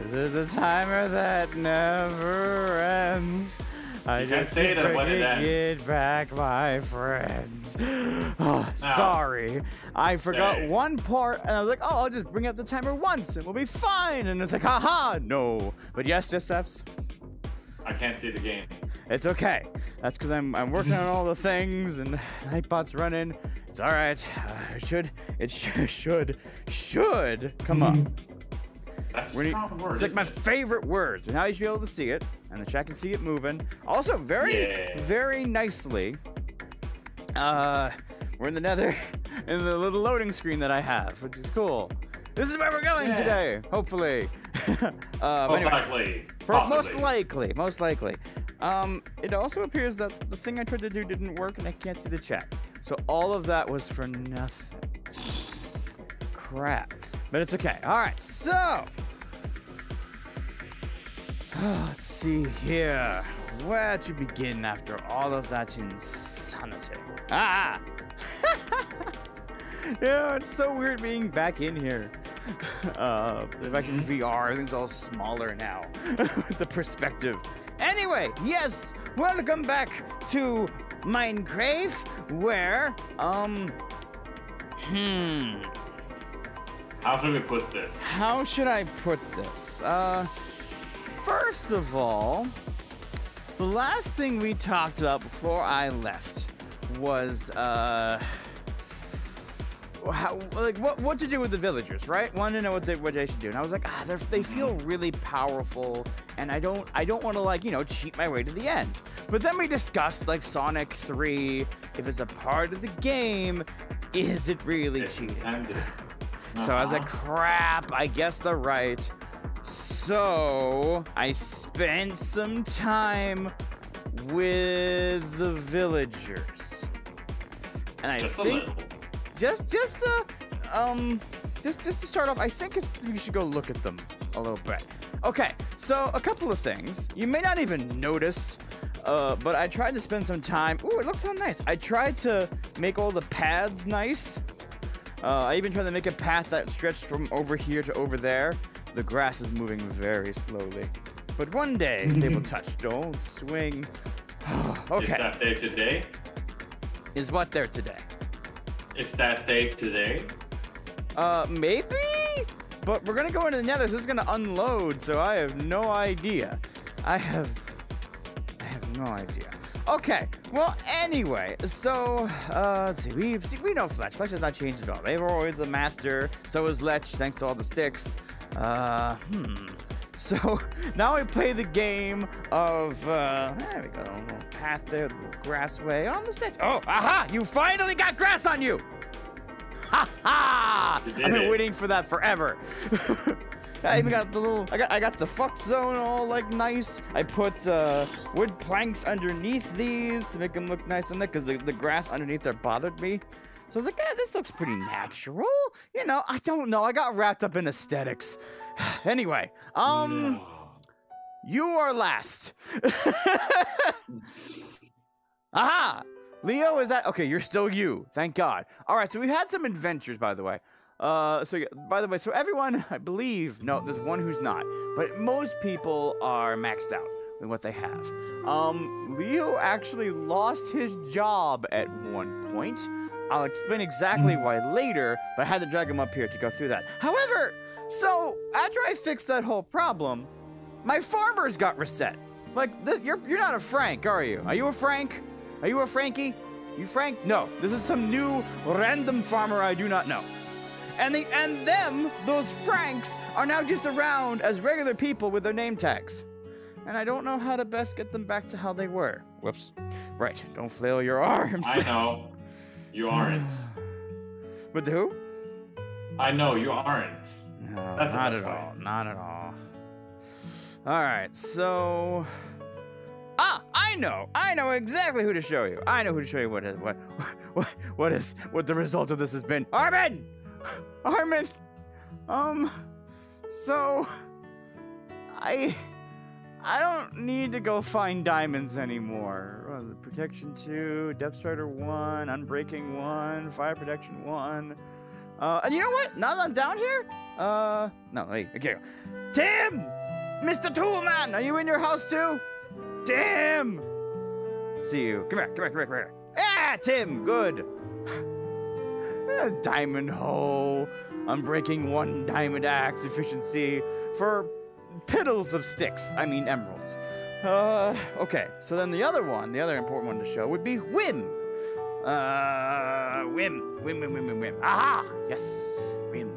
This is a timer that never ends. I You can't just say that when it ends. back, my friends. Oh, sorry, I forgot Hey. one part, and I was like, "Oh, I'll just bring up the timer once, and we'll be fine." And it's like, "Haha, no!" But yes, just steps. I can't see the game. It's okay. That's because I'm I'm working on all the things and Nightbot's running. It's all right. Uh, it should it should should should come up. That's When you- word. it's like my it? favorite words. And now you should be able to see it, and the chat can see it moving. Also, very Yeah. very nicely. Uh, we're in the Nether, in the little loading screen that I have, which is cool. This is where we're going Yeah. today, hopefully. uh, Most anyway. likely. Most likely, most likely. Um, it also appears that the thing I tried to do didn't work, and I can't see the chat. So all of that was for nothing. Crap. But it's okay. All right. So let's see here. Where to begin after all of that insanity? Ah! yeah, it's so weird being back in here. Uh, back in VR, everything's all smaller now. the perspective. Anyway, yes, welcome back to Minecraft, where, um, hmm, How should we put this? how should I put this? Uh, first of all, the last thing we talked about before I left was uh, how, like what what to do with the villagers, right? Wanted to know what they what they should do, and I was like, ah, they're, feel really powerful, and I don't I don't want to like you know cheat my way to the end. But then we discussed like Sonic 3, if it's a part of the game, is it really It's cheating? intended. So I was like, Uh-huh. crap, I guess they're right. So I spent some time with the villagers. And I just think. Just just uh um just just to start off, I think it's we should go look at them a little bit. Okay, so a couple of things. You may not even notice, uh, but I tried to spend some time. Ooh, it looks so nice. I tried to make all the pads nice. Uh, I even tried to make a path that stretched from over here to over there. The grass is moving very slowly. But one day they will touch. Don't swing. okay. Is okay. that there today? Is what there today? Is that day today? Uh, maybe? But we're gonna go into the nether, so it's gonna unload, so I have no idea. I have... I have no idea. Okay, well, anyway, so, uh, let's see, we see, we know Fletch. Fletch has not changed at all. They were always the master, so is Lech, thanks to all the sticks. Uh, hmm. So, now we play the game of, uh, there we go, a little path there, the little grass way. Oh, oh, aha! You finally got grass on you! Ha ha! I've been it. waiting for that forever. I even got the little. I got. I got the fuck zone all like nice. I put uh, wood planks underneath these to make them look nice on there because the, the grass underneath there bothered me. So I was like, eh, this looks pretty natural. You know, I don't know. I got wrapped up in aesthetics. anyway, um, you are last. Aha! Leo, is that okay? You're still you. Thank God. All right, so we've had some adventures, by the way. Uh, so by the way, so everyone, I believe, no, there's one who's not, but most people are maxed out with what they have. Um, Leo actually lost his job at one point. I'll explain exactly mm. why later, but I had to drag him up here to go through that. However, so after I fixed that whole problem, my farmers got reset. Like, th- you're you're not a Frank, are you? Are you a Frank? Are you a Frankie? You Frank? No. This is some new random farmer I do not know. And the and them, those Franks, are now just around as regular people with their name tags. And I don't know how to best get them back to how they were. Whoops. Right. Don't flail your arms. I know. You aren't. but who? I know you aren't. No, That's not at all. Not at all. All right, so ah, I know, I know exactly who to show you. I know who to show you what is what what what is what the result of this has been. Armin, Armin, um, so I I don't need to go find diamonds anymore. Protection two, depth strider one, unbreaking one, fire protection one. Uh, and you know what? Now that I'm down here, uh, no, wait, okay. Tim, Mr. Toolman, are you in your house too? Tim, see you. Come here, come here, come here, come here. Ah, Tim, good. Diamond hoe. I'm breaking one diamond axe efficiency for piddles of sticks. I mean emeralds. Uh, okay. So then the other one, the other important one to show would be Whim. Uh, Whim, Whim, Whim, Whim, Whim, Whim. Aha! Yes, Whim.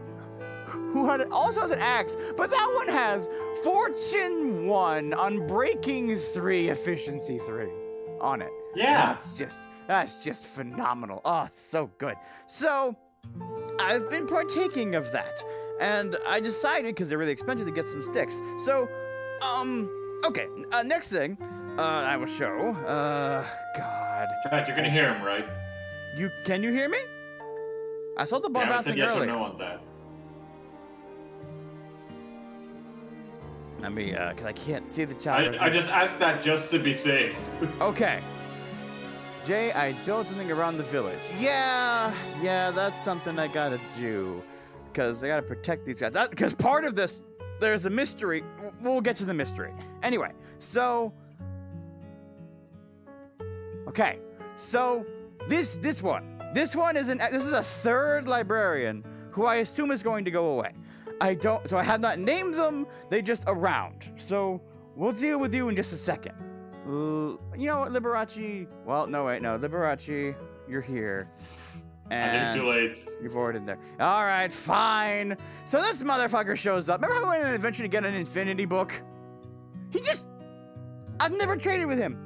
Who had also has an axe, but that one has Fortune one, Unbreaking three, Efficiency three on it. Yeah. That's just that's just phenomenal. Oh, it's so good. So I've been partaking of that, and I decided because they're really expensive to get some sticks. So, um, okay. Uh, next thing, uh, I will show. Uh, God, Chat, you're gonna hear him, right? you can you hear me? I saw the bar yeah, I bouncing said yes or no on that. Let me, uh, cause I can't see the chat. I, I just asked that just to be safe. Okay. Jay, I built something around the village. Yeah, yeah, that's something I gotta do. Because I gotta protect these guys. Because part of this, there's a mystery. We'll get to the mystery. Anyway, so. Okay, so this this one, this one is an this is a third librarian who I assume is going to go away. I don't, so I have not named them. They just around. So we'll deal with you in just a second. You know what, Liberace? Well, no, wait, no, Liberace, you're here. And too late. you've already there. All right, fine. So this motherfucker shows up. Remember how I went on an adventure to get an Infinity book? He just, I've never traded with him.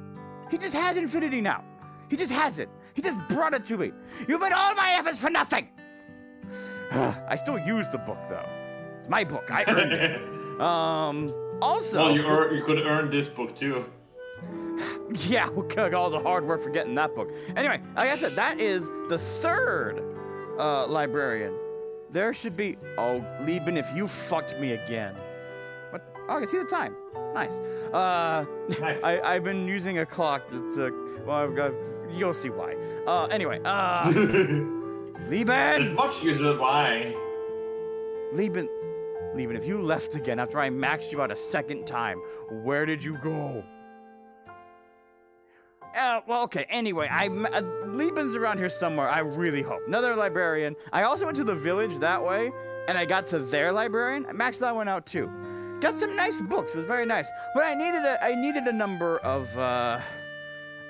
He just has Infinity now. He just has it. He just brought it to me. You've made all my efforts for nothing. I still use the book though. It's my book. I earned it. Um. Also, well, you, this- ear- you could earn this book too. Yeah, we'll cut all the hard work for getting that book. Anyway, like I said, that is the third uh, librarian. There should be. Oh, Lieben, if you fucked me again. What? Oh, I can see the time. Nice. Uh, Nice. I, I've been using a clock to. to well, I've got. You'll see why. Uh, anyway, uh, There's Lieben, much use of why. Lieben, Lieben, if you left again after I maxed you out a second time, where did you go? Uh, well, okay. Anyway, I uh, Lieben's around here somewhere. I really hope. Another librarian. I also went to the village that way, and I got to their librarian. I maxed that one out too. Got some nice books. It was very nice. But I needed a I needed a number of uh,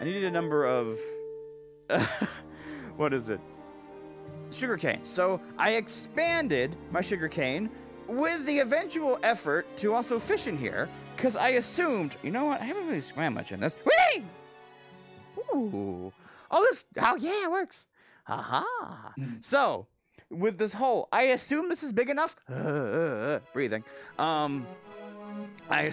I needed a number of what is it? Sugarcane. So I expanded my sugarcane with the eventual effort to also fish in here, because I assumed, you know what? I haven't really swam much in this. Whee! Ooh. Oh, this. Oh, yeah, it works. Aha. so, with this hole, I assume this is big enough. breathing. Um. I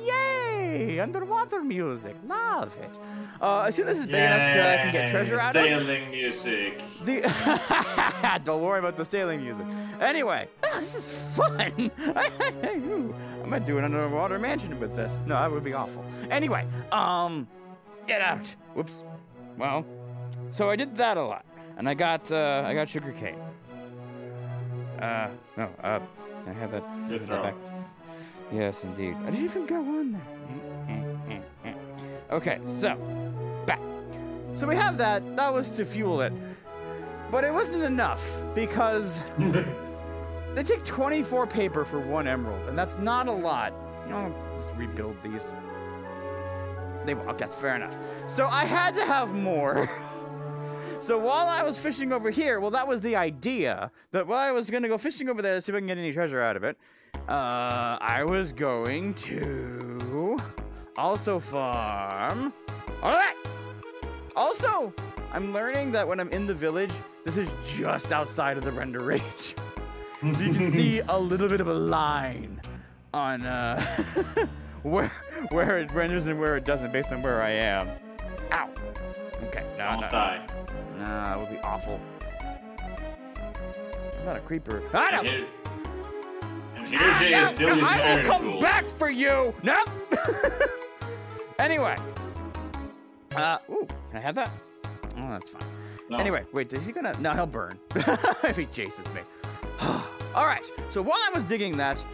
yay! Underwater music, love it. Uh, I assume this is big enough to I can get treasure out of. Sailing music. The don't worry about the sailing music. Anyway, ah, this is fun. Ooh, I might do an underwater mansion with this. No, that would be awful. Anyway, um, get out. Whoops. Well, so I did that a lot, and I got uh, I got sugar cane. Uh, no, uh, can I have that? Good that back? Yes, indeed. I didn't even go on there. Okay, so back. So we have that. That was to fuel it. But it wasn't enough because they take 24 paper for one emerald, and that's not a lot. You know, just rebuild these. They that's fair enough. So I had to have more. so while I was fishing over here, well, that was the idea. That while I was gonna go fishing over there to see if I can get any treasure out of it, uh, I was going to also farm. All right. Also, I'm learning that when I'm in the village, this is just outside of the render range. so you can see a little bit of a line on uh, where where it renders and where it doesn't based on where I am. Ow. Okay, no, Don't no, die. no, that would be awful. I'm not a creeper. I And know. here, and here Ah, Jay no, is still no, I will come tools. back for you. No. anyway, Uh, ooh, can I have that? Oh, that's fine. No. Anyway, wait, is he gonna? No, he'll burn if he chases me. All right. So while I was digging that,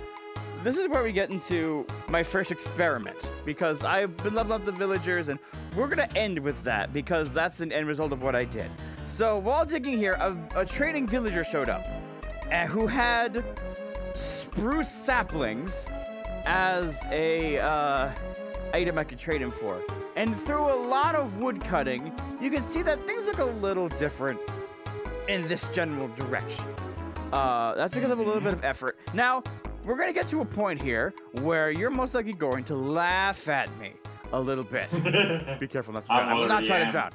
this is where we get into my first experiment because I've been leveling up the villagers, and we're gonna end with that because that's an end result of what I did. So while digging here, a, a trading villager showed up, uh, who had spruce saplings as a uh, item I could trade him for. And through a lot of wood cutting, you can see that things look a little different in this general direction. Uh, that's because of a little bit of effort. Now, we're gonna get to a point here where you're most likely going to laugh at me a little bit. Be careful not to drown. I will not try to am. drown.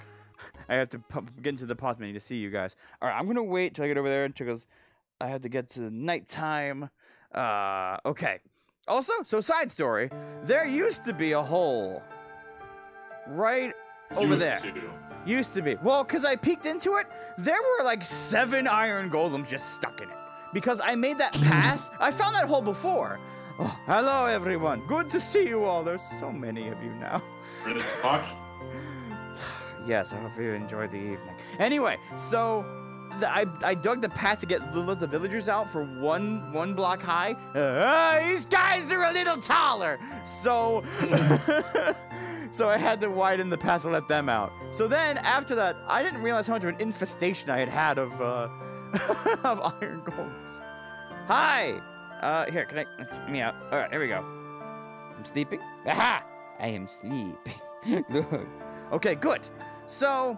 I have to get into the pause menu to see you guys. All right, I'm gonna wait till I get over there because I have to get to nighttime. Uh, okay. Also, so side story, there used to be a hole right over Used there. to. Used to be. Well, because I peeked into it, there were like seven iron golems just stuck in it. Because I made that path. I found that hole before. Oh, hello, everyone. Good to see you all. There's so many of you now. Yes, I hope you enjoyed the evening. Anyway, so the, I, I dug the path to get the, the villagers out for one one block high. Uh, these guys are a little taller, so so I had to widen the path to let them out. So then after that, I didn't realize how much of an infestation I had had of uh, of iron golems. Hi, uh, here, can I me out? All right, here we go. I'm sleeping. Aha! I am sleeping. Look. Okay, good. So,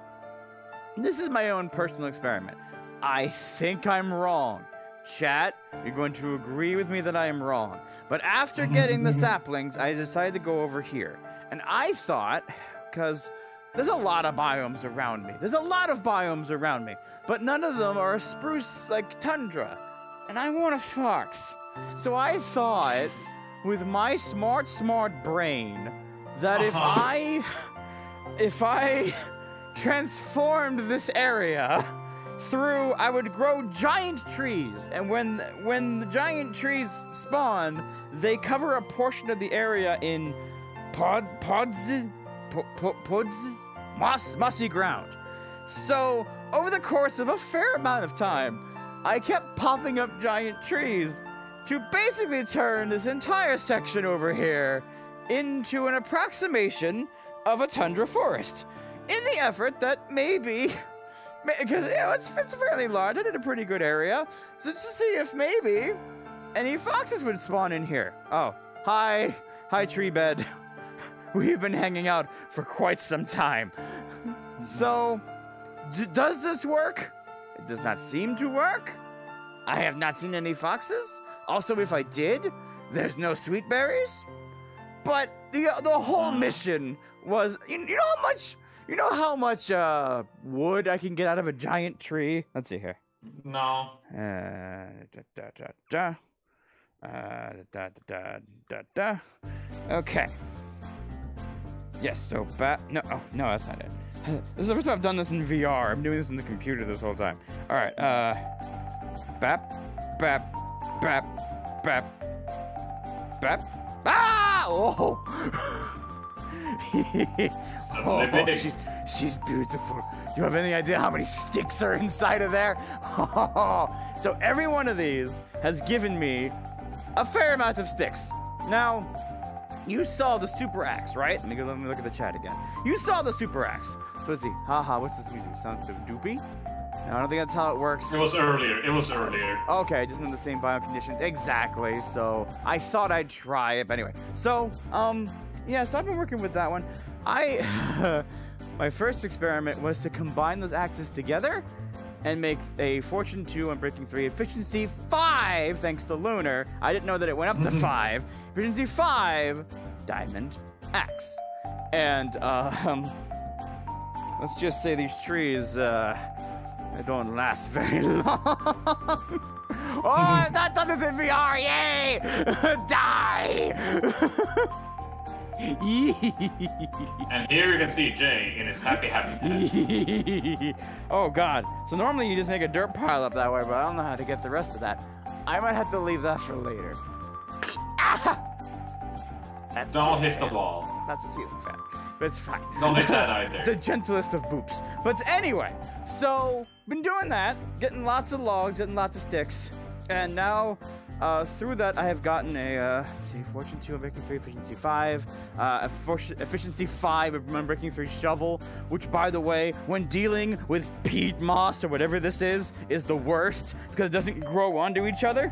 this is my own personal experiment. I think I'm wrong. Chat, you're going to agree with me that I am wrong. But after getting the saplings, I decided to go over here. And I thought, because there's a lot of biomes around me. There's a lot of biomes around me. But none of them are a spruce like tundra. And I want a fox. So I thought, with my smart, smart brain, that if Uh-huh. I. If I transformed this area through I would grow giant trees and when when the giant trees spawn they cover a portion of the area in pod pods po- po- pods moss mossy ground so over the course of a fair amount of time I kept popping up giant trees to basically turn this entire section over here into an approximation of a tundra forest in the effort that maybe because you know it's, it's fairly large. I did a pretty good area. So just to see if maybe any foxes would spawn in here. Oh hi hi tree bed. We've been hanging out for quite some time. So d- does this work it does not seem to work i have not seen any foxes also if i did there's no sweet berries but the the whole mission was you, you know how much you know how much uh wood I can get out of a giant tree. Let's see here. No. Uh, da, da, da, da. Uh, da, da, da, da, da. Okay. Yes. So bat. No. Oh no, that's not it. This is the first time I've done this in VR. I'm doing this in the computer this whole time. All right. Uh, bap, bap, bap, bap, bap. Ah! Oh. oh, she's she's beautiful. You have any idea how many sticks are inside of there? so every one of these has given me a fair amount of sticks. Now, you saw the super axe, right? Let me go. Let me look at the chat again. You saw the super axe. So let's see. Haha, what's this music? Sounds so doopy. No, I don't think that's how it works. It was earlier. It was earlier. Okay, just in the same bio conditions. Exactly. So I thought I'd try it. But anyway, so, um, yeah, so I've been working with that one. I, my first experiment was to combine those axes together and make a Fortune 2 Unbreaking 3 Efficiency 5, thanks to Lunar. I didn't know that it went up to 5. Efficiency 5 Diamond Axe. And, uh, um, let's just say these trees, uh, they don't last very long. oh, that does this in VR! Yay! Die! And here you can see Jay in his happy happy oh god. So normally you just make a dirt pile up that way, but I don't know how to get the rest of that. I might have to leave that for later. That's Don't hit the fan. wall. That's a ceiling fan. but it's fine. Don't like that either. the gentlest of boops. But anyway, so been doing that, getting lots of logs, getting lots of sticks, and now uh, through that I have gotten a uh, see, fortune two, breaking three, efficiency five, uh, efficiency five, a breaking three shovel, which by the way, when dealing with peat moss or whatever this is, is the worst because it doesn't grow onto each other.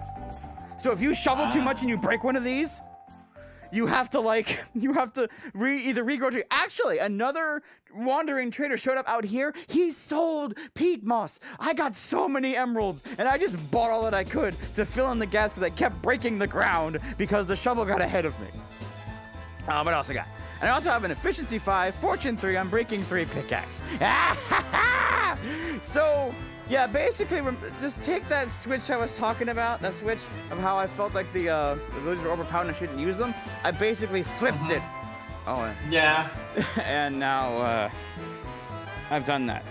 So if you shovel too Ah. much and you break one of these, you have to like you have to re either regrow tree. Actually, another wandering trader showed up out here. He sold peat moss. I got so many emeralds, and I just bought all that I could to fill in the gaps because I kept breaking the ground because the shovel got ahead of me. Uh, what else I got? And I also have an efficiency five, fortune three, unbreaking three pickaxe. so yeah, basically, just take that switch I was talking about, that switch of how I felt like the, uh, the villagers were overpowered and I shouldn't use them. I basically flipped it. Oh, and- Yeah. and now uh, I've done that.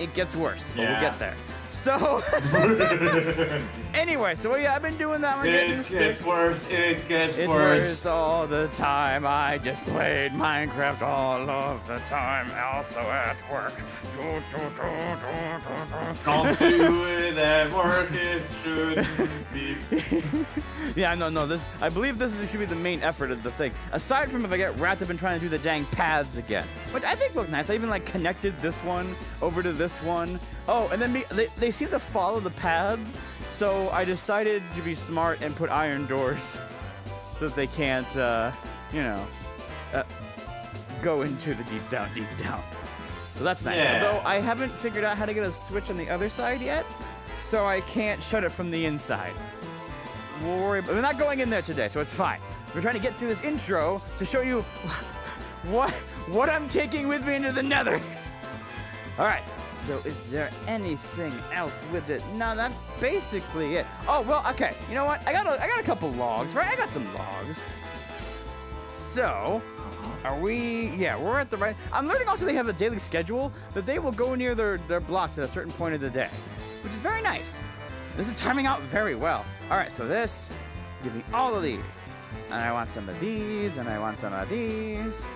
It gets worse, but we'll get there. So, anyway, so yeah, I've been doing that. The It sticks. gets worse. It gets It's worse. worse all the time. I just played Minecraft all of the time, also at work. Do, do, do, do, do, do. Don't do it at work. It shouldn't be. Yeah, no, no. This, I believe this is, should be the main effort of the thing. Aside from if I get wrapped up in trying to do the dang paths again, which I think look nice. I even like connected this one over to this one. Oh, and then me, they, they seem to follow the paths, so I decided to be smart and put iron doors so that they can't, uh, you know, uh, go into the deep down, deep down. So that's nice. Yeah. Although I haven't figured out how to get a switch on the other side yet, so I can't shut it from the inside. We'll worry. We're not going in there today, so it's fine. We're trying to get through this intro to show you what what I'm taking with me into the Nether. All right. So is there anything else with it? No, that's basically it. Oh well, okay. You know what? I got a, I got a couple logs, right? I got some logs. So, uh-huh. are we? Yeah, we're at the right. I'm learning also they have a daily schedule that they will go near their their blocks at a certain point of the day, which is very nice. This is timing out very well. All right, so this, give me all of these, and I want some of these, and I want some of these,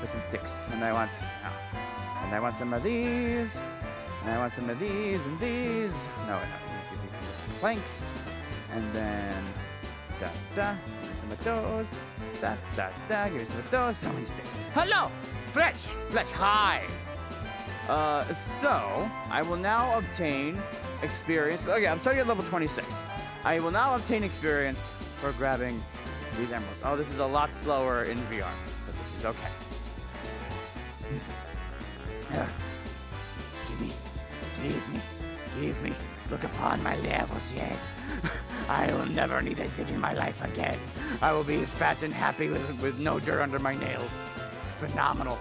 with some sticks, and I want, oh, and I want some of these, and I want some of these and these. No, wait, no, give these to planks, and then da da, give me some of those, da da da, give me some of those. So many sticks. Hello, Fletch, Fletch, hi. Uh, so I will now obtain experience. Okay, I'm starting at level 26. I will now obtain experience for grabbing these emeralds. Oh, this is a lot slower in VR, but this is okay. Yeah. Give me, give me. Look upon my levels, yes. I will never need a dig in my life again. I will be fat and happy with, with no dirt under my nails. It's phenomenal.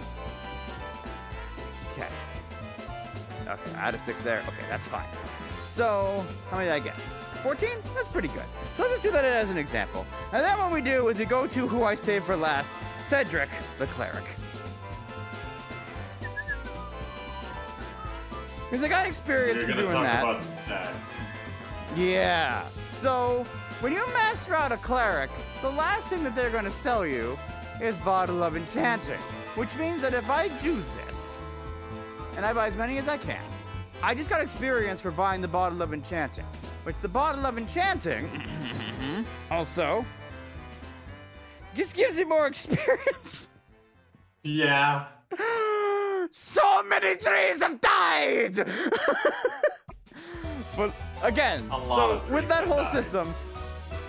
Okay. Okay, out of sticks there. Okay, that's fine. So, how many did I get? 14? That's pretty good. So let's just do that as an example. And then what we do is we go to who I saved for last, Cedric the Cleric. Because I got experience You're doing that. that. Yeah. So when you master out a cleric, the last thing that they're going to sell you is bottle of enchanting, which means that if I do this, and I buy as many as I can, I just got experience for buying the bottle of enchanting, which the bottle of enchanting also just gives you more experience. Yeah. so many trees have died. but again, so with that whole died. system,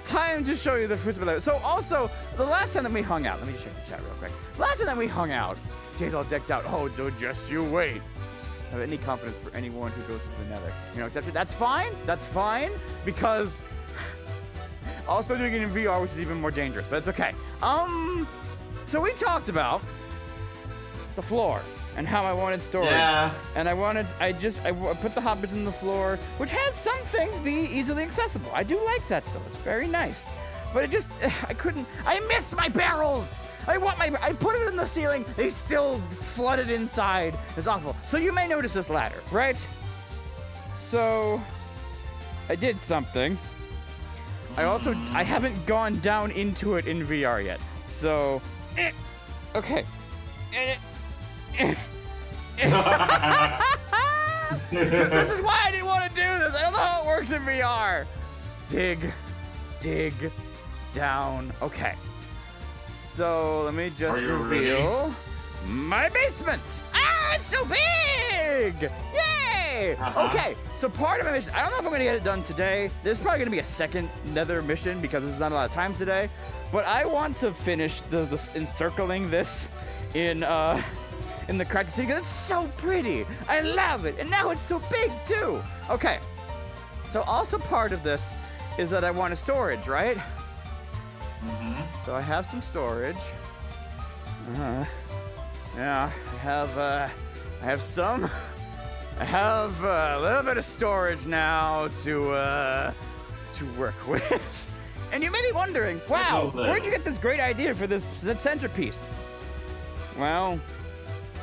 time to show you the fruits of my labor. So also, the last time that we hung out, let me just check the chat real quick. Last time that we hung out, Jay's all decked out. Oh, dude, just you wait. Have any confidence for anyone who goes to the nether. You know, except that- that's fine. That's fine because also doing it in VR, which is even more dangerous. But it's okay. Um, so we talked about the floor and how I wanted storage. Yeah. And I wanted, I just, I put the hoppers in the floor, which has some things be easily accessible. I do like that still. It's very nice. But it just, I couldn't, I miss my barrels. I want my, I put it in the ceiling. They still flooded inside. It's awful. So you may notice this ladder, right? So I did something. I also, I haven't gone down into it in VR yet. So, eh. okay. This is why I didn't want to do this. I don't know how it works in VR. Dig, dig, down. Okay. So let me just reveal my basement. Ah, it's so big! Yay! Uh-huh. Okay, so part of my mission, I don't know if I'm gonna get it done today. There's probably gonna be a second nether mission because there's not a lot of time today. But I want to finish the, the encircling this in uh in the Cracked City because it's so pretty. I love it. And now it's so big too. Okay. So also part of this is that I want a storage, right? Mm-hmm. So I have some storage. Uh, yeah, I have uh, I have some. I have uh, a little bit of storage now to uh, to work with. and you may be wondering, wow, where'd you get this great idea for this centerpiece? Well,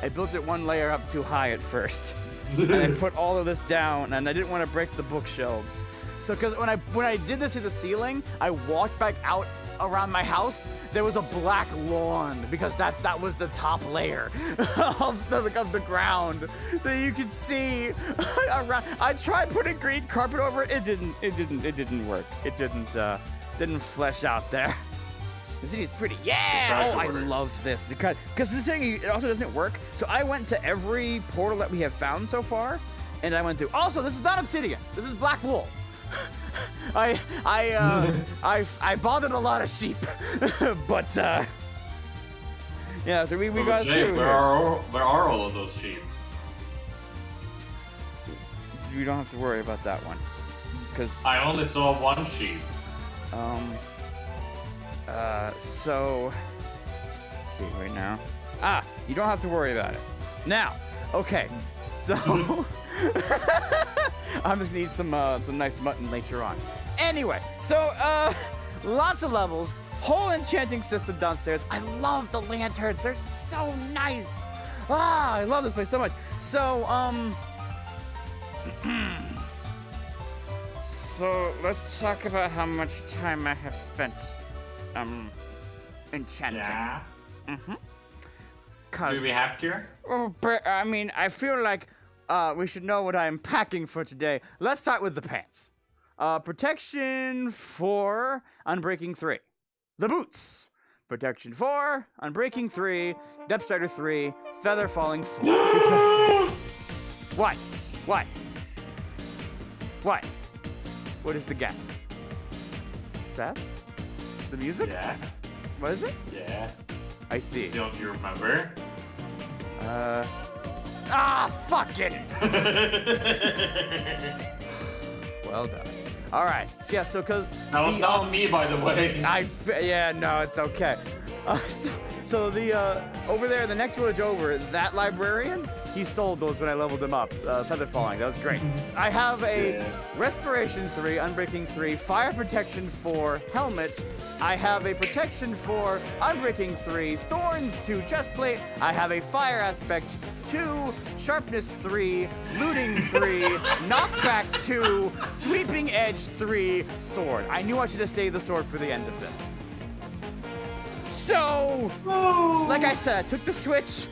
I built it one layer up too high at first, and I put all of this down, and I didn't want to break the bookshelves. So, because when I when I did this to the ceiling, I walked back out around my house. There was a black lawn because that that was the top layer of the of the ground, so you could see around. I tried putting green carpet over it. It didn't. It didn't. It didn't work. It didn't. Uh, didn't flesh out there. The city is pretty. Yeah. Oh, I love this because because this thing it also doesn't work. So I went to every portal that we have found so far, and I went through. Also, this is not obsidian. This is black wool. I I uh, I I bothered a lot of sheep, but uh, yeah. So we we But got Jake, through. where are all, where are all of those sheep? You don't have to worry about that one, because I only saw one sheep. Um. Uh. So. Let's see right now. Ah, you don't have to worry about it. Now. Okay. So. I'm gonna eat some uh, some nice mutton later on. Anyway, so uh, lots of levels. Whole enchanting system downstairs. I love the lanterns. They're so nice. Ah, I love this place so much. So um. So let's talk about how much time I have spent, um, enchanting. Yeah. Cause, Do we have to? oh, but, I mean, I feel like uh, we should know what I'm packing for today. Let's start with the pants. Uh, protection four, unbreaking three. The boots. Protection four, unbreaking three. Depth Strider three. Feather falling four. what? What? What? What is the guess? That? The music? Yeah. What is it? Yeah. I see. Don't you remember? Uh. Ah, fuck it! Well done. All right. Yeah. So, cause That was the, not um, me, by the way. I. yeah no it's okay. Uh, so, so the uh, over there the next village over that librarian he sold those when I leveled him up. Uh, feather falling that was great. I have a Yeah. respiration three, unbreaking three, fire protection four, helmet. I have a protection four, unbreaking three, thorns two, chest plate. I have a fire aspect two, sharpness three, looting three, knockback two, sweeping edge three, sword. I knew I should have saved the sword for the end of this. So, like I said, I took the switch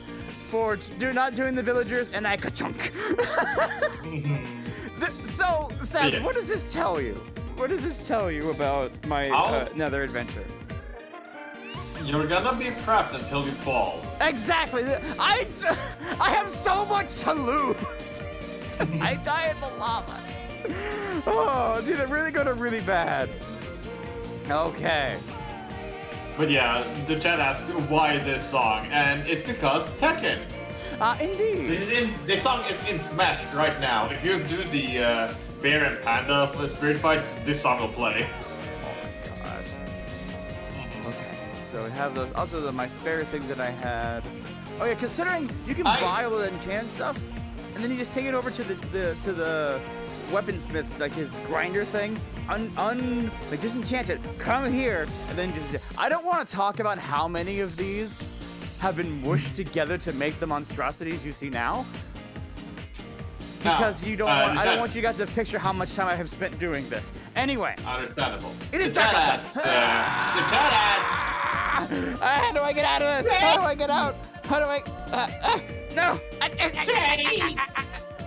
for do not doing the villagers, and I ka-chunk. The- so, Seth, Yeah. what does this tell you? What does this tell you about my uh, nether adventure? You're gonna be prepped until you fall. Exactly. I, I have so much to lose. I die in the lava. Oh, it's either really good or really bad. Okay. But yeah, the chat asks why this song, and it's because Tekken. Uh, indeed. This, is in, this song is in Smash right now. If you do the uh, bear and panda f- spirit fights, this song will play. Oh my god. Okay, so I have those. Also, the, my spare thing that I had. Oh yeah, considering you can I- buy all the enchanted stuff, and then you just take it over to the, the to the weaponsmith, like his grinder thing, un un like disenchant it. Come here, and then just. I don't want to talk about how many of these have been mushed together to make the monstrosities you see now. Because you don't uh, want, I don't want you guys to picture how much time I have spent doing this. Anyway, Understandable. It is the dark outside. asks, uh, the chat asks, how do I get out of this? How do I get out? How do I? Uh, uh, no. Jay!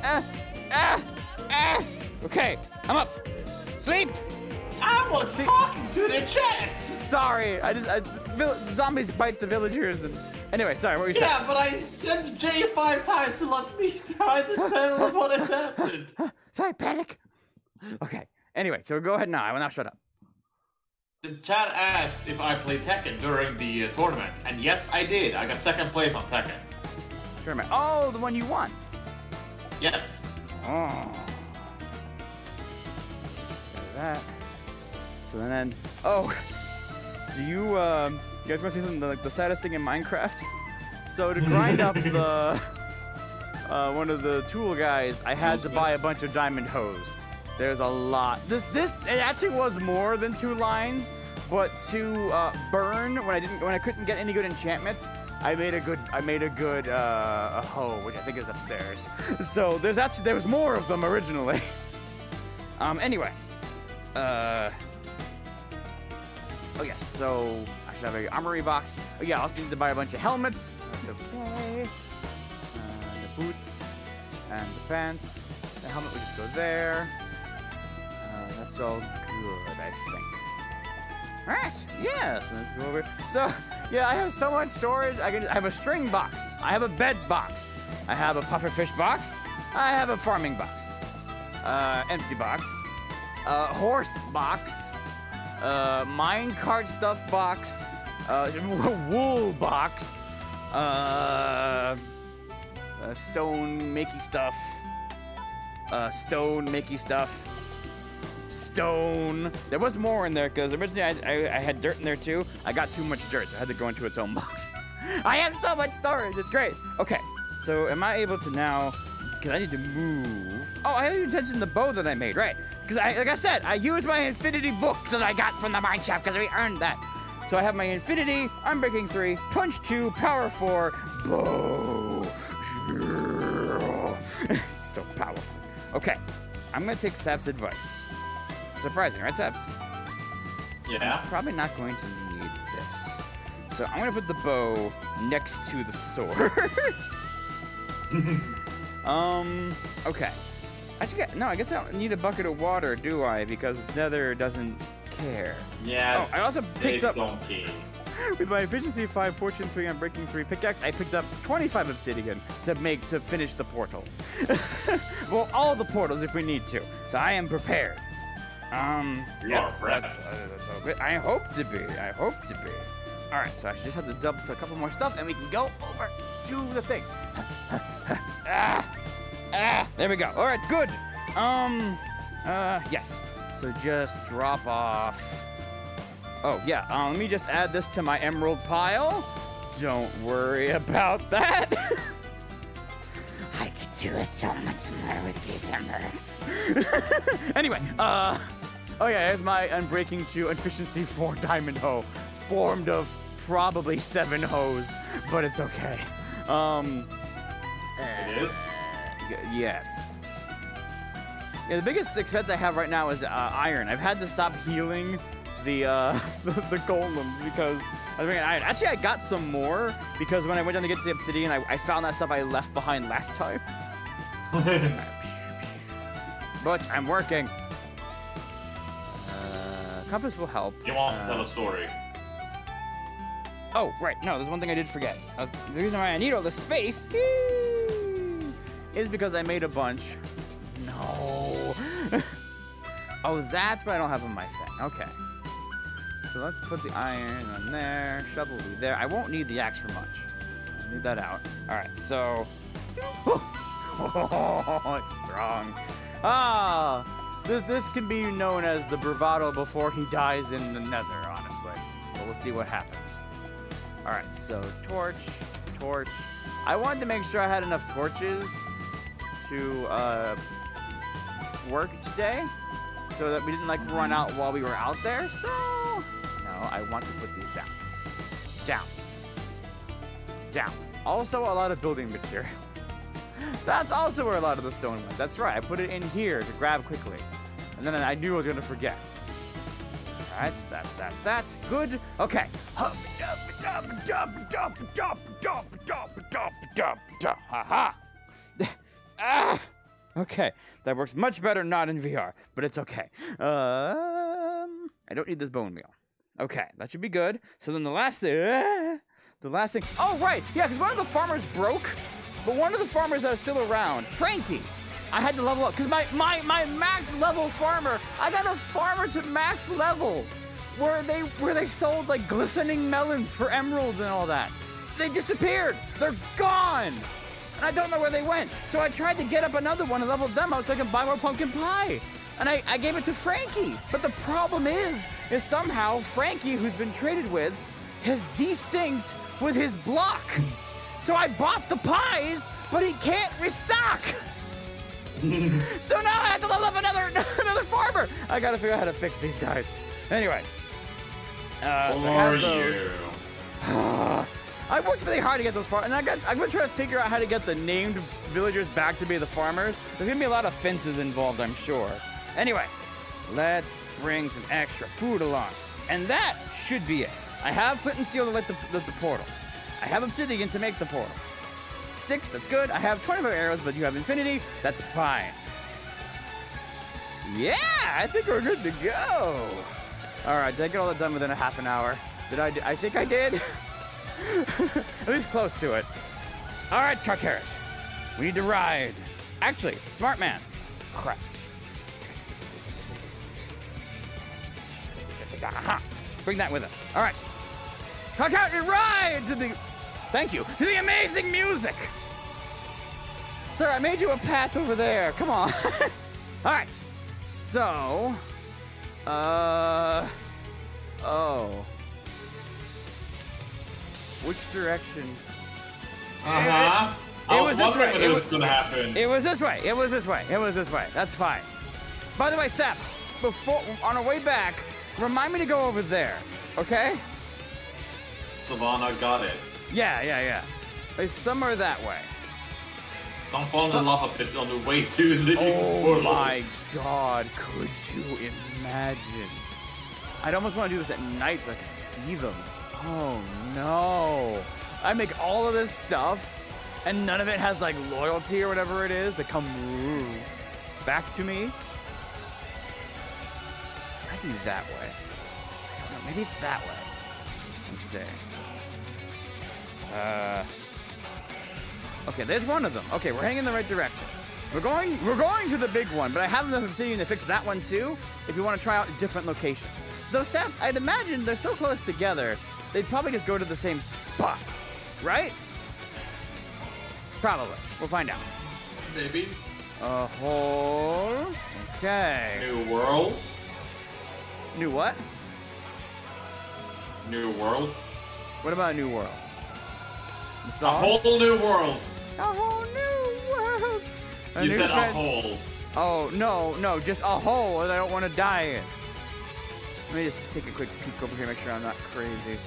Uh, uh. Okay, I'm up. Sleep. I was talking to the chat! Sorry, I just I, vill- zombies bite the villagers and. Anyway, sorry. What were you saying? Yeah, but I sent Jay five times to let me try to tell him what had happened. Sorry, panic. Okay. Anyway, so go ahead now. I will now shut up. The chat asked if I played Tekken during the uh, tournament, and yes, I did. I got second place on Tekken. Sure, man. Oh, the one you won. Yes. Oh. That. So then, oh, do you, um, you guys want to see something like the saddest thing in Minecraft? So to grind up the, uh, one of the tool guys, I had to buy a bunch of diamond hoes. There's a lot. This, this, it actually was more than two lines, but to uh, burn when I didn't, when I couldn't get any good enchantments, I made a good, I made a good uh, a hoe, which I think is upstairs. So there's actually there was more of them originally. um. Anyway, uh. Oh yes. So I should have a armory box. Oh yeah. I also need to buy a bunch of helmets. That's okay. Uh, the boots and the pants. The helmet will just go there. Uh, that's all good, I think. Alright, yes, let's go over. So, yeah, I have so much storage. I can I have a string box. I have a bed box. I have a pufferfish box. I have a farming box. Uh, empty box. Uh, horse box. Uh, minecart stuff box. Uh, wool box. Uh, uh, stone makey stuff. Uh, stone makey stuff stone. There was more in there because originally I, I, I had dirt in there too. I got too much dirt, so I had to go into its own box. I have so much storage. It's great. Okay, so am I able to now? Because I need to move. Oh, I didn't mention the bow that I made, right? Because I, like I said, I used my infinity book that I got from the mine shaft because we earned that. So I have my infinity, unbreaking three, punch two, power four, bow. it's so powerful. Okay, I'm gonna take Sap's advice. Surprising, right, Saps? Yeah. Probably not going to need this. So I'm gonna put the bow next to the sword. um, okay. Actually, no, I guess I don't need a bucket of water, do I? Because Nether doesn't care. Yeah. Oh, I also picked up with my efficiency five, fortune three, unbreaking three pickaxe. I picked up 25 obsidian to make to finish the portal. well, all the portals if we need to. So I am prepared. Um, You yeah, so that's, uh, that's all good. I hope to be. I hope to be. All right, so I should just have to dump a couple more stuff, and we can go over to the thing. ah, ah, there we go. All right, good. Um, uh, yes. So just drop off. Oh yeah. Um, let me just add this to my emerald pile. Don't worry about that. I could do so much more with these emeralds. anyway, uh, oh yeah, here's my unbreaking two efficiency four diamond hoe, formed of probably seven hoes, but it's okay. Um, It is. Yes. Yeah, the biggest expense I have right now is uh, iron. I've had to stop healing the uh, the, the golems because I was bringing iron. Actually, I got some more because when I went down to get the obsidian, I, I found that stuff I left behind last time. But I'm working. Uh, compass will help. You want Uh, to tell a story. Oh, right. No, there's one thing I did forget. Uh, the reason why I need all this space is because I made a bunch. No. oh, that's why I don't have on my thing. Okay. So let's put the iron on there. Shovel there. I won't need the axe for much. I'll need that out. All right. So. Oh, it's strong. Ah, this, this can be known as the bravado before he dies in the nether, honestly. But we'll see what happens. All right, so torch, torch. I wanted to make sure I had enough torches to uh, work today so that we didn't like run mm-hmm. out while we were out there. So, no, I want to put these down. Down. Down. Also a lot of building material. That's also where a lot of the stone went. That's right. I put it in here to grab quickly. And then I knew I was going to forget. Alright, that, that, that's good. Okay. Ha ha! Ah! Okay, that works much better not in VR, but it's okay. Um, I don't need this bone meal. Okay, that should be good. So then the last thing, uh, the last thing. Oh right, yeah, because one of the farmers broke, but one of the farmers that was still around, Frankie. I had to level up because my my my max level farmer. I got a farmer to max level, where they where they sold like glistening melons for emeralds and all that. They disappeared. They're gone I don't know where they went. So I tried to get up another one and level them up so I can buy more pumpkin pie. And I, I gave it to Frankie. But the problem is, is somehow Frankie, who's been traded with, has desynced with his block. So I bought the pies, but he can't restock. so now I have to level up another another farmer. I gotta figure out how to fix these guys. Anyway. Uh, so I Are have those. I worked really hard to get those farmers, and I got, I'm gonna try to figure out how to get the named villagers back to be the farmers. There's gonna be a lot of fences involved, I'm sure. Anyway, let's bring some extra food along. And that should be it. I have flint and steel to light the, the, the portal. I have obsidian to make the portal. Sticks, that's good. I have 25 arrows, but you have infinity. That's fine. Yeah, I think we're good to go. All right, did I get all that done within a half an hour? Did I? I think I did. At least close to it. All right, Carcarrot. We need to ride. Actually, smart man. Crap. Aha. Bring that with us. All right. Carcarrot, ride to the. Thank you. To the amazing music. Sir, I made you a path over there. Come on. All right. So. Uh. Oh. Which direction? Uh huh. it I was this way, it it was- gonna happen. It was this way. It was this way. It was this way. That's fine. By the way, Saps, before on our way back, remind me to go over there. Okay? Savannah got it. Yeah, yeah, yeah. It's somewhere that way. Don't fall in the lava pit on the way to the Oh my god, could you imagine? I'd almost want to do this at night so I could see them. Oh no. I make all of this stuff and none of it has like loyalty or whatever it is that come back to me. Might be that way. I don't know, maybe it's that way. Let's see. Uh Okay, there's one of them. Okay, we're heading in the right direction. We're going we're going to the big one, but I have enough obsidian to fix that one too, if you want to try out different locations. Those saps, I'd imagine they're so close together, they'd probably just go to the same spot. Right? Probably. We'll find out. Maybe. A hole. Okay. New world. New what? New world. What about a new world? A whole new world. A whole new world. A you said a friend- hole. Oh, no, no, just a hole that I don't want to die in. Let me just take a quick peek over here, make sure I'm not crazy.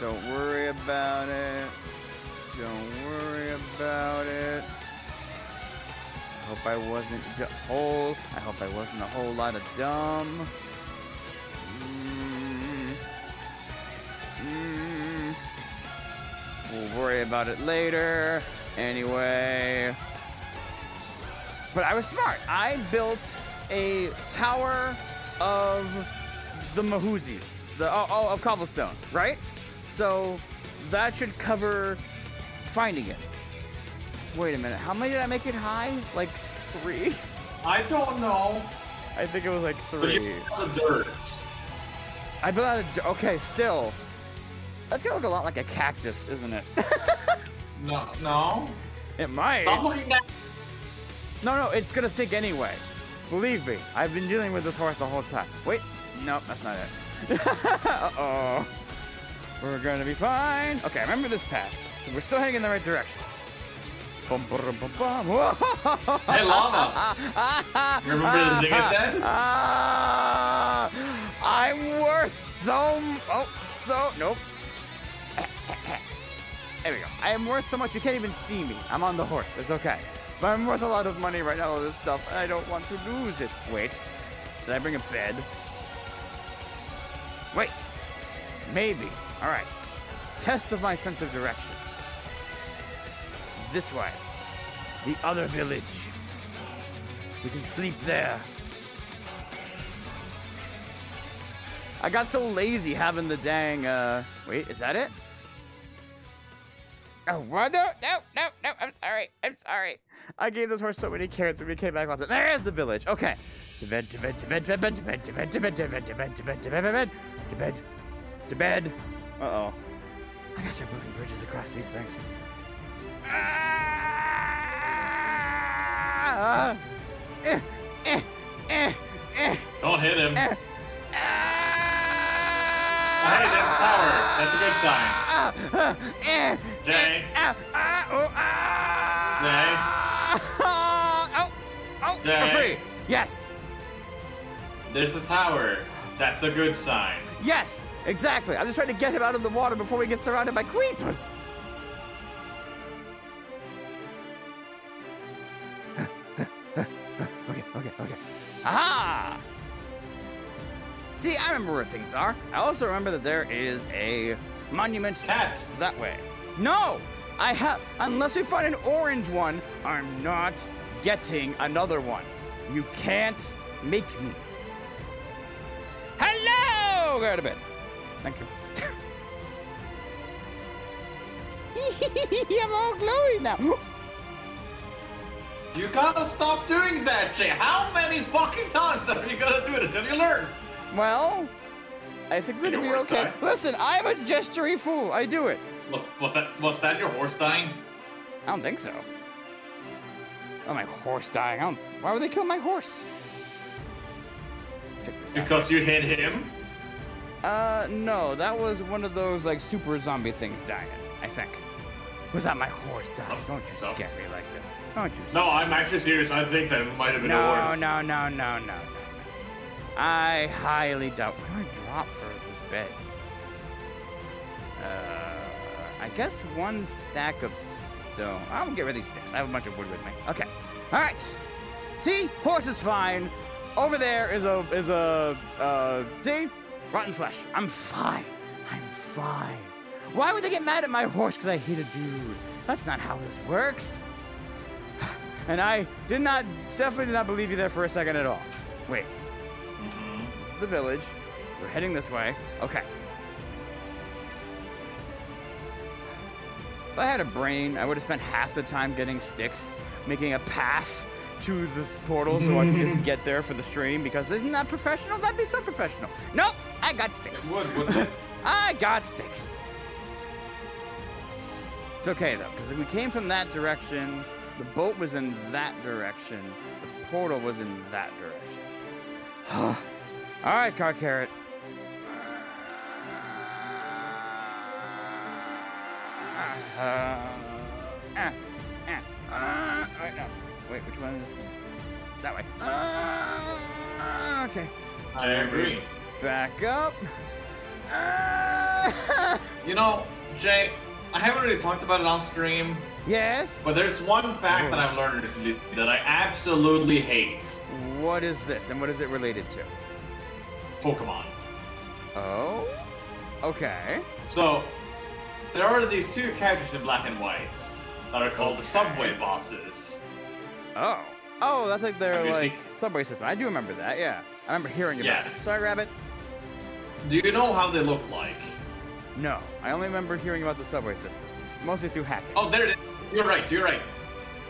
Don't worry about it. Don't worry about it. I hope I wasn't whole. I hope I wasn't a whole lot of dumb. Mm. Mm. We'll worry about it later. Anyway. But I was smart. I built a tower of the Mahuzis, the oh, oh, of cobblestone, right? So that should cover finding it. Wait a minute. How many did I make it high? Like three? I don't know. I think it was like But three. you got the dirt. I built out a. d- Okay, still. That's gonna look a lot like a cactus, isn't it? No, no. it might. Stop looking at. No, no, it's gonna sink anyway. Believe me, I've been dealing with this horse the whole time. Wait, nope, that's not it. Uh-oh. We're gonna be fine. Okay, I remember this path. So we're still heading in the right direction. Bum, bum, bum, bum. Hey, lava. You remember the thing I said? Ah, I'm worth so. Oh, so. Nope. There we go. I am worth so much you can't even see me. I'm on the horse. It's okay. But I'm worth a lot of money right now, all this stuff, and I don't want to lose it. Wait, did I bring a bed? Wait, maybe. All right. Test of my sense of direction. This way. The other village. We can sleep there. I got so lazy having the dang, uh, wait, is that it? Oh, what? No, no, no, no, I'm sorry. I'm sorry. I gave this horse so many carrots when we came back last time. There's the village. Okay. To bed, to bed, to bed, to bed, to bed, to bed, to bed, to bed, to bed, to bed, to bed, to bed, to bed, to bed. Uh-oh. I gotta start moving bridges across these things. Ah! Eh, eh, eh, eh, Don't hit him. Hey, that's power. That's a good sign. Jay. ah, ah, oh, we're Jay. free. Yes, There's a tower. That's a good sign. yes, exactly. I'm just trying to get him out of the water before we get surrounded by creepers. okay, okay, okay. Aha! See, I remember where things are. I also remember that there is a monument Cat. that way. No! I have unless we find an orange one, I'm not getting another one. You can't make me. Hello! Go to bed. Thank you. I'm all glowy now. You gotta stop doing that, Jay. How many fucking times are you gonna do it until you learn? Well, I think we're gonna be okay. died? Listen, I'm a gestury fool. I do it. Was, was that was that your horse dying? I don't think so. Oh, my horse dying. I don't, why would they kill my horse? Check this out. Because you hit him? Uh, no, that was one of those like super zombie things dying. I think. Was that my horse dying? Don't you No. scare me like this. Don't you? No, I'm actually serious. I think that might have been a No, horse. no, no, no, no, no. I highly doubt. What do I drop for this bed? Uh, I guess one stack of stone. I'll get rid of these sticks. I have a bunch of wood with me. Okay. All right. See, horse is fine. Over there is a is a uh thing. Rotten flesh. I'm fine. I'm fine. Why would they get mad at my horse because I hit a dude? That's not how this works. And I did not, definitely did not believe you there for a second at all. Wait. Mm-hmm. This is the village. We're heading this way. Okay. If I had a brain, I would have spent half the time getting sticks, making a path to the portal so I can just get there for the stream because isn't that professional? That'd be so professional. Nope, I got It sticks. would, wouldn't it? I got sticks. It's okay though, because we came from that direction. The boat was in that direction. The portal was in that direction. All right, Carcarrot. Uh, uh, uh, uh, wait, no. Wait, which one is that way? Uh, okay. I agree. Back up. You know, Jay, I haven't really talked about it on stream, yes. but there's one fact that I've learned recently that I absolutely hate. What is this, and what is it related to? Pokemon. Oh. Okay. So, there are these two characters in black and white that are called the Subway Bosses. Oh. Oh, that's like their like subway system. I do remember that. Yeah. I remember hearing about Yeah. it. Sorry, Rabbit. Do you know how they look like? No, I only remember hearing about the subway system, mostly through hacking. Oh, there it is. You're right, you're right.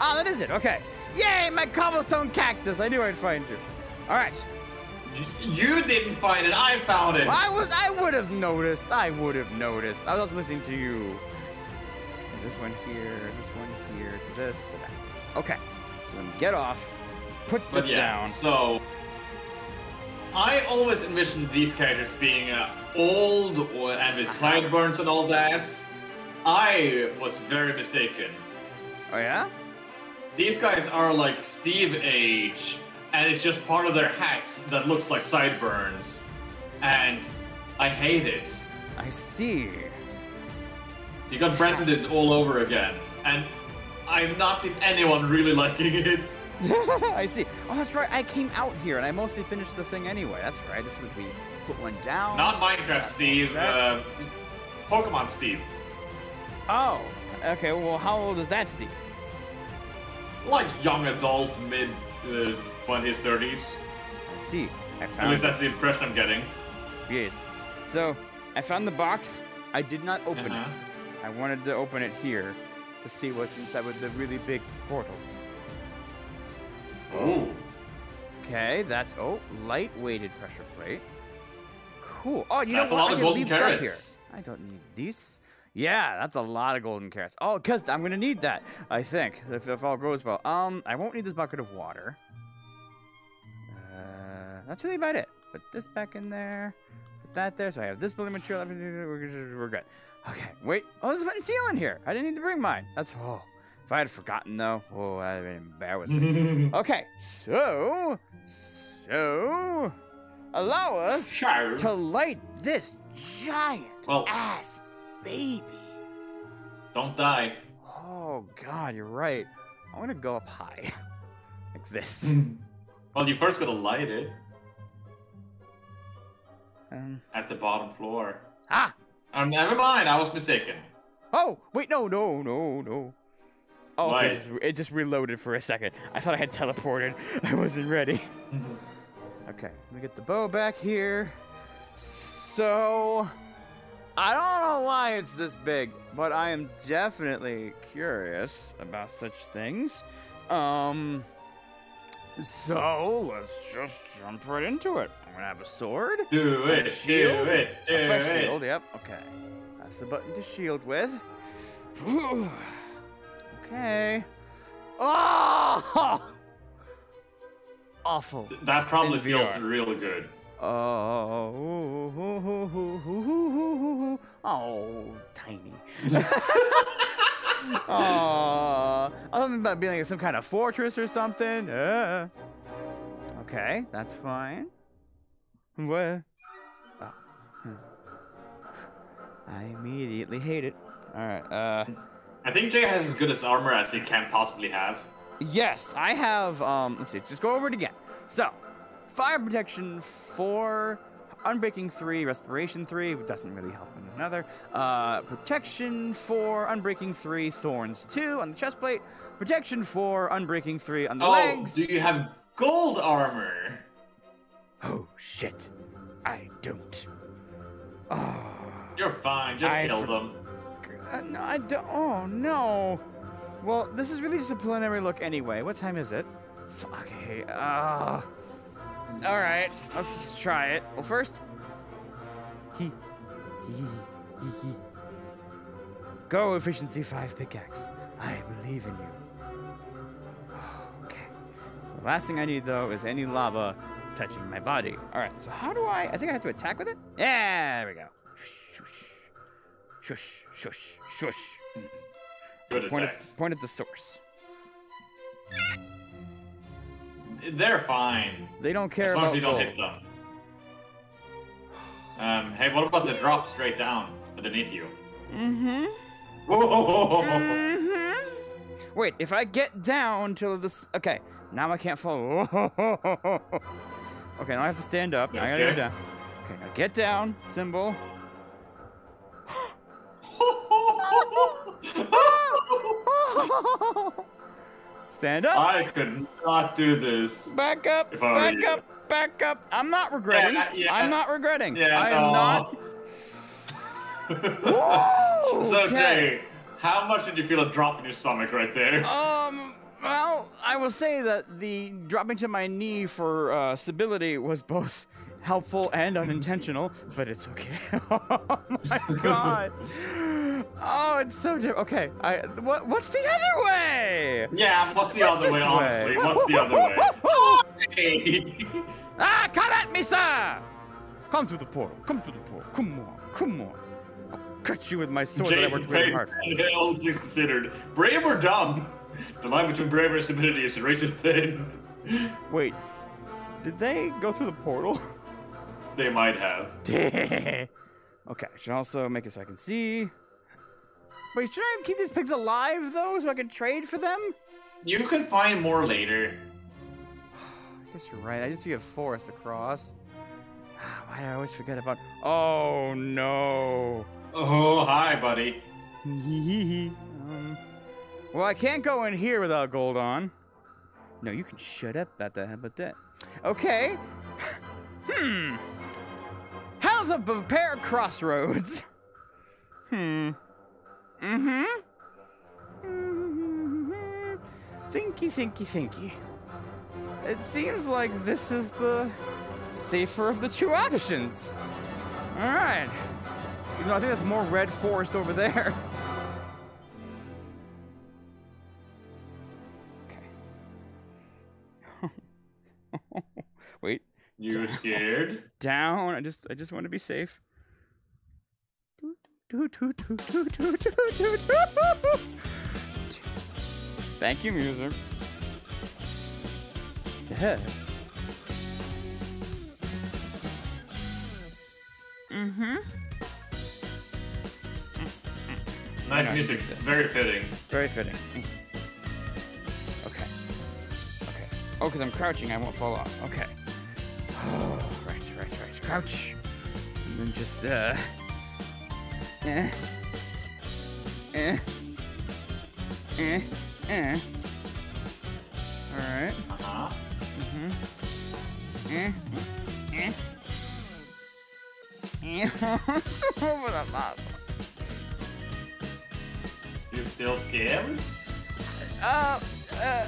Ah, that is it. Okay. Yay, my cobblestone cactus. I knew I'd find you. All right. You didn't find it, I found it. I would. I would have noticed. I would have noticed. I was also listening to you. And this one here. This one here. This. And that. Okay. Then get off. Put this yeah, down. so I always envisioned these characters being uh, old or, and with sideburns and all that. I was very mistaken. Oh yeah. These guys are like Steve age, and it's just part of their hats that looks like sideburns, and I hate it. I see. You got Brendan all over again, and I've not seen anyone really liking it. I see. Oh, that's right. I came out here and I mostly finished the thing anyway. That's right. That's what we put one down. Not Minecraft, That's Steve. Uh, Pokemon, Steve. Oh. Okay. Well, how old is that, Steve? Like young adult, mid uh, 20s, 30s. I see. I found. At least that's the impression I'm getting. Yes. So I found the box. I did not open Uh-huh. it. I wanted to open it here to see what's inside with the really big portal. Ooh. Okay, that's oh, light weighted pressure plate. Cool. Oh, you That's know what? I can leave stuff here. I don't need these. Yeah, that's a lot of golden carrots. Oh, because I'm gonna need that. I think if, if all goes well. Um, I won't need this bucket of water. Uh, that's really about it. Put this back in there. Put that there. So I have this building material. We're good. Okay. Wait. Oh, there's a seal in here. I didn't need to bring mine. That's oh. If I had forgotten though, oh, that'd have been embarrassing. Okay, so so allow us Sure. to light this giant Well- ass baby. Don't die. Oh god, you're right. I'm gonna go up high. like this. well, you first gotta light it Um, at the bottom floor. ah! Um, never mind, I was mistaken. Oh, wait, no, no, no, no. Oh, okay, it just, it just reloaded for a second. I thought I had teleported. I wasn't ready. Okay, let me get the bow back here. So, I don't know why it's this big, but I am definitely curious about such things. Um, so let's just jump right into it. I'm gonna have a sword, Do a it, do shield, it, do a it. shield. Yep. Okay, that's the button to shield with. okay. Oh! Awful. That probably In feels VR. real good. Oh, oh, tiny. Oh, other than that being like some kind of fortress or something. Uh, okay, that's fine. What? Oh, hmm. I immediately hate it. All right. Uh, I think Jay has as good as armor as he can possibly have. Yes, I have. Um, let's see. Just go over it again. So, fire protection four, unbreaking three, respiration three. Doesn't really help in another. Uh, protection four, unbreaking three, thorns two on the chest plate. Protection four, unbreaking three on the oh, legs. do you have gold armor? Oh shit! I don't. Oh. You're fine, just I kill for- them. Uh, no, I don't. Oh no. Well, this is really just a preliminary look anyway. What time is it? Fuck. Okay. Ah. All right. Let's just try it. Well, first. He. He. He. He. Go efficiency five pickaxe. I believe in you. Okay. The last thing I need though is any lava touching my body. All right. So how do I? I think I have to attack with it. Yeah. There we go. Shush. Shush. Shush. Shush. Good Point attacks. at, point at the source. They're fine. They don't care as long about as you don't gold. hit them. Um, hey, what about the drop straight down underneath you? Mm-hmm. Whoa! Mm-hmm. Wait, if I get down till this, okay, now I can't fall. okay, now I have to stand up. I That's gotta go down. Okay, now get down, symbol. Stand up. I could not do this. Back up. If I were Back you. up. Back up. I'm not regretting. Yeah, yeah. I'm not regretting. Yeah, I am no. not. Whoa, so, okay. Jay, how much did you feel a drop in your stomach right there? Um. Well, I will say that the dropping to my knee for uh, stability was both helpful and unintentional, but it's okay. oh my god. Oh, it's so different. Okay, I what? What's the other way? yeah, what's the What's other way, this honestly? What's the other way? Hey. Ah, come at me, sir! Come through the portal. Come through the portal. Come on. Come on. I'll cut you with my sword that I worked really hard. and all things considered, brave or dumb? The line between bravery and stupidity is razor thin. Wait, did they go through the portal? They might have. okay, I should also make it so I can see. Wait, should I keep these pigs alive though, so I can trade for them? You can find more later. I guess you're right. I did see a forest across. Why do I always forget about? Oh no. Oh, hi, buddy. um, well, I can't go in here without gold on. No, you can shut up about that. How about that? Okay. hmm. How's a pair of crossroads? Hmm. Mm-hmm. Mm-hmm. Thinky, thinky, thinky. It seems like this is the safer of the two options. All right. Even though I think that's more red forest over there. Okay. Wait. You scared? Down. I just I just want to be safe. Thank you, music. Yeah. Mm-hmm. Nice Nice. music. Very fitting. Very fitting. Okay. Okay. Oh, because I'm crouching, I won't fall off. Okay. Oh, right, right, right. Crouch. And then just, uh. Eh. Eh. Eh. Eh. Alright. Uh-huh. Mm-hmm. Eh. Eh. Eh. Over the map. You still scared? uh, uh,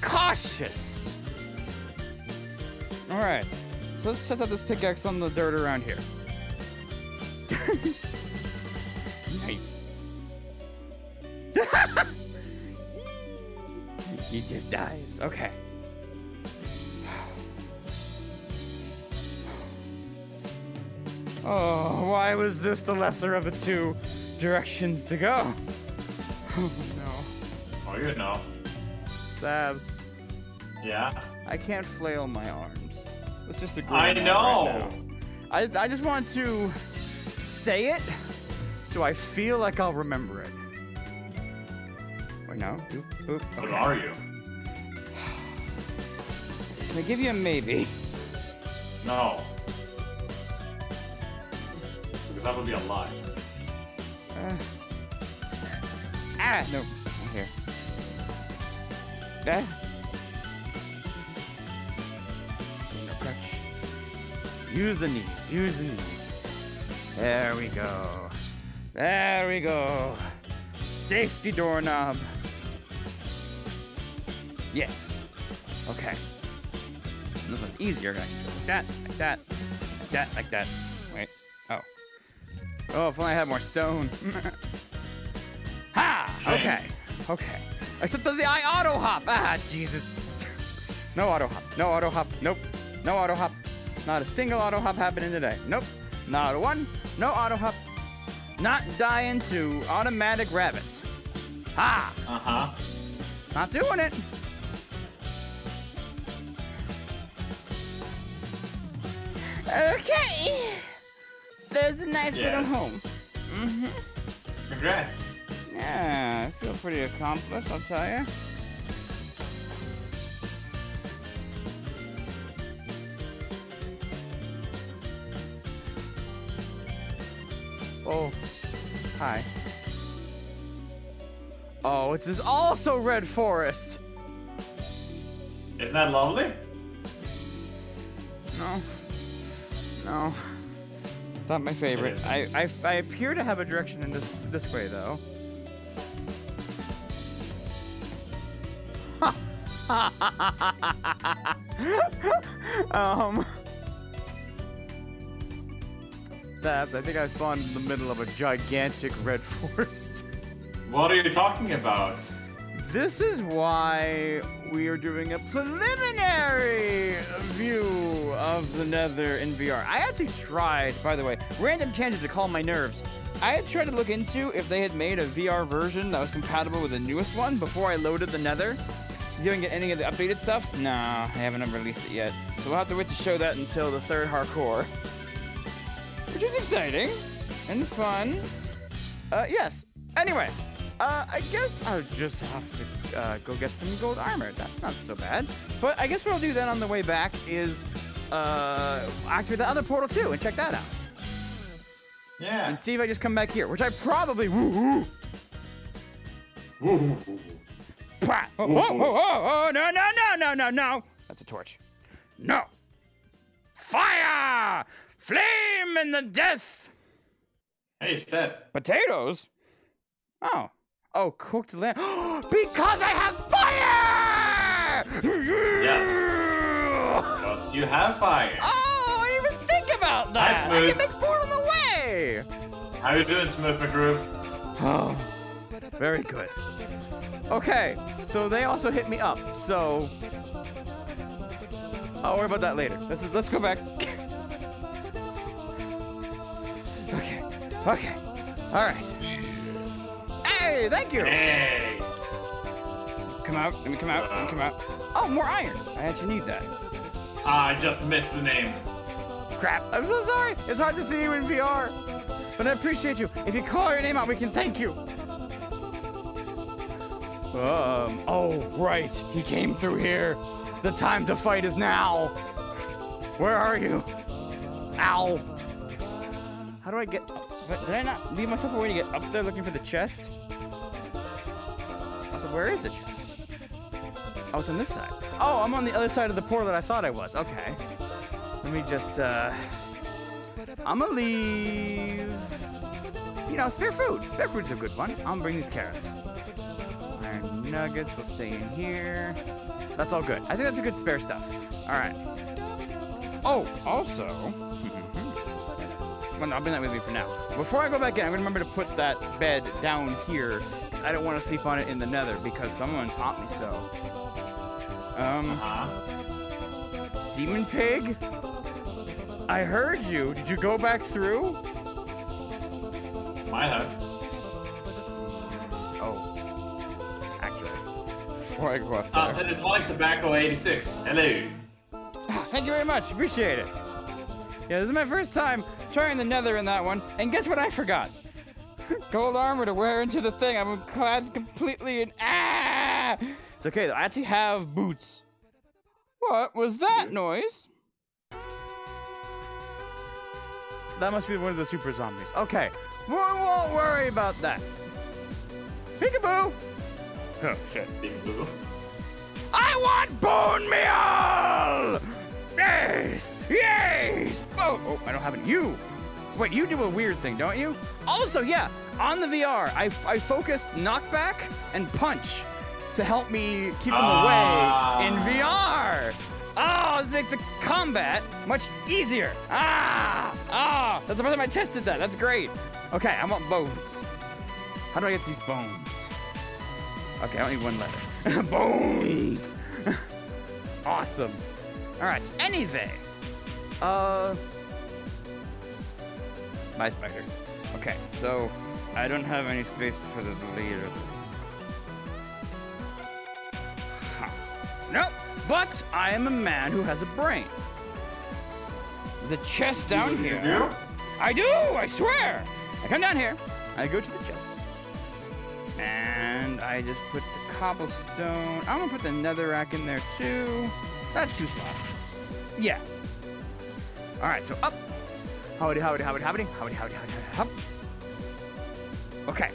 cautious. All right, so let's test out this pickaxe on the dirt around here. he just dies. Okay. Oh, why was this the lesser of the two directions to go? Oh no. Oh, you know. Sabs, Yeah. I can't flail my arms. Let's just agree. I know. Right. I, I just want to say it so I feel like I'll remember it. No. Oop, oop. What are you? Can I give you a maybe? No. Because that would be a lie. Uh, ah, no. Not here. No crutch. Use the knees. Use the knees. There we go. There we go. Safety doorknob. Yes. Okay. This one's easier. I can go like that, like that, like that, like that. Wait. Oh. Oh, if only I had more stone. ha! Shame. Okay. Okay. Except that the I auto hop. Ah, Jesus. no auto hop. No auto hop. Nope. No auto hop. Not a single auto hop happening today. Nope. Not one. No auto hop. Not dying to automatic rabbits. Ha! Uh-huh. Not doing it. Okay. There's a nice little home. Mm-hmm. Congrats. Yeah, I feel pretty accomplished, I'll tell you. Oh, hi. Oh, it's this also red forest. Isn't that lovely? No, no, it's not my favorite. I, I, I appear to have a direction in this this way though. um, Sabs, I think I spawned in the middle of a gigantic red forest. What are you talking about? This is why we are doing a preliminary view of the Nether in VR. I actually tried, by the way, random tangent to calm my nerves. I had tried to look into if they had made a VR version that was compatible with the newest one before I loaded the Nether. You didn't get any of the updated stuff? Nah, I haven't released it yet. So we'll have to wait to show that until the third hardcore. Which is exciting and fun. Uh, yes. Anyway, uh, I guess I'll just have to uh, go get some gold armor. That's not so bad. But I guess what I'll do then on the way back is uh, activate the other portal too and check that out. Yeah. And see if I just come back here, which I probably woo woo. Oh, oh, oh, oh, oh, no, no, no, no, no, no. That's a torch. No. Fire! Flame in the death! Hey, Step. Potatoes? Oh. Oh, cooked lamb. because I have fire! Yes. Because you have fire. Oh, I didn't even think about that. I can make food on the way. How are you doing, Smooth McGroove? Oh, very good. Okay, so they also hit me up. So I'll worry about that later. Let's let's go back. okay, okay, all right. Hey, thank you. Hey. Come out. Let me come out. Let me come out. Oh, more iron. I actually need that. I just missed the name. Crap. I'm so sorry. It's hard to see you in VR. But I appreciate you. If you call your name out, we can thank you. Um, oh, right. He came through here. The time to fight is now. Where are you? Ow. How do I get up? Did I not leave myself a way to get up there looking for the chest? Where is the chest? Oh, it's on this side. Oh, I'm on the other side of the portal that I thought I was. Okay. Let me just, uh... I'm gonna leave... You know, spare food. Spare food's a good one. I'm gonna bring these carrots. Iron nuggets will stay in here. That's all good. I think that's a good spare stuff. All right. Oh, also... well, no, I'll bring that with me for now. Before I go back in, I'm gonna remember to put that bed down here. I don't want to sleep on it in the nether because someone taught me so. Um... Huh? Demon Pig? I heard you. Did you go back through? Might have. Oh. Actually. Before I go up Uh, there. then it's like Tobacco 86. Hello. Ah, Thank you very much. Appreciate it. Yeah, this is my first time trying the nether in that one. And guess what I forgot? Gold armor to wear into the thing. I'm clad completely in. Ah! It's okay, though. I actually have boots. What was that noise? That must be one of the super zombies. Okay, we won't worry about that. Peekaboo! Oh, shit. Big Boo. I want bone meal! Yes! Yes! Oh, oh, I don't have it. You! Wait, you do a weird thing, don't you? Also, yeah, on the VR, I, I focused knockback and punch to help me keep them Ah. away in VR. Oh, this makes the combat much easier. Ah! Ah! That's the first time I tested that. That's great. Okay, I want bones. How do I get these bones? Okay, I only need one letter. bones! awesome. All right, anyway. Uh. My spider. Okay, so I don't have any space for the leader. Huh. Nope, but I am a man who has a brain. The chest down here. do? I do, I swear. I come down here, I go to the chest, and I just put the cobblestone. I'm gonna put the nether netherrack in there too. That's two slots. Yeah. All right, so up. Howdy, howdy, howdy, howdy, howdy, howdy, howdy, howdy. Okay.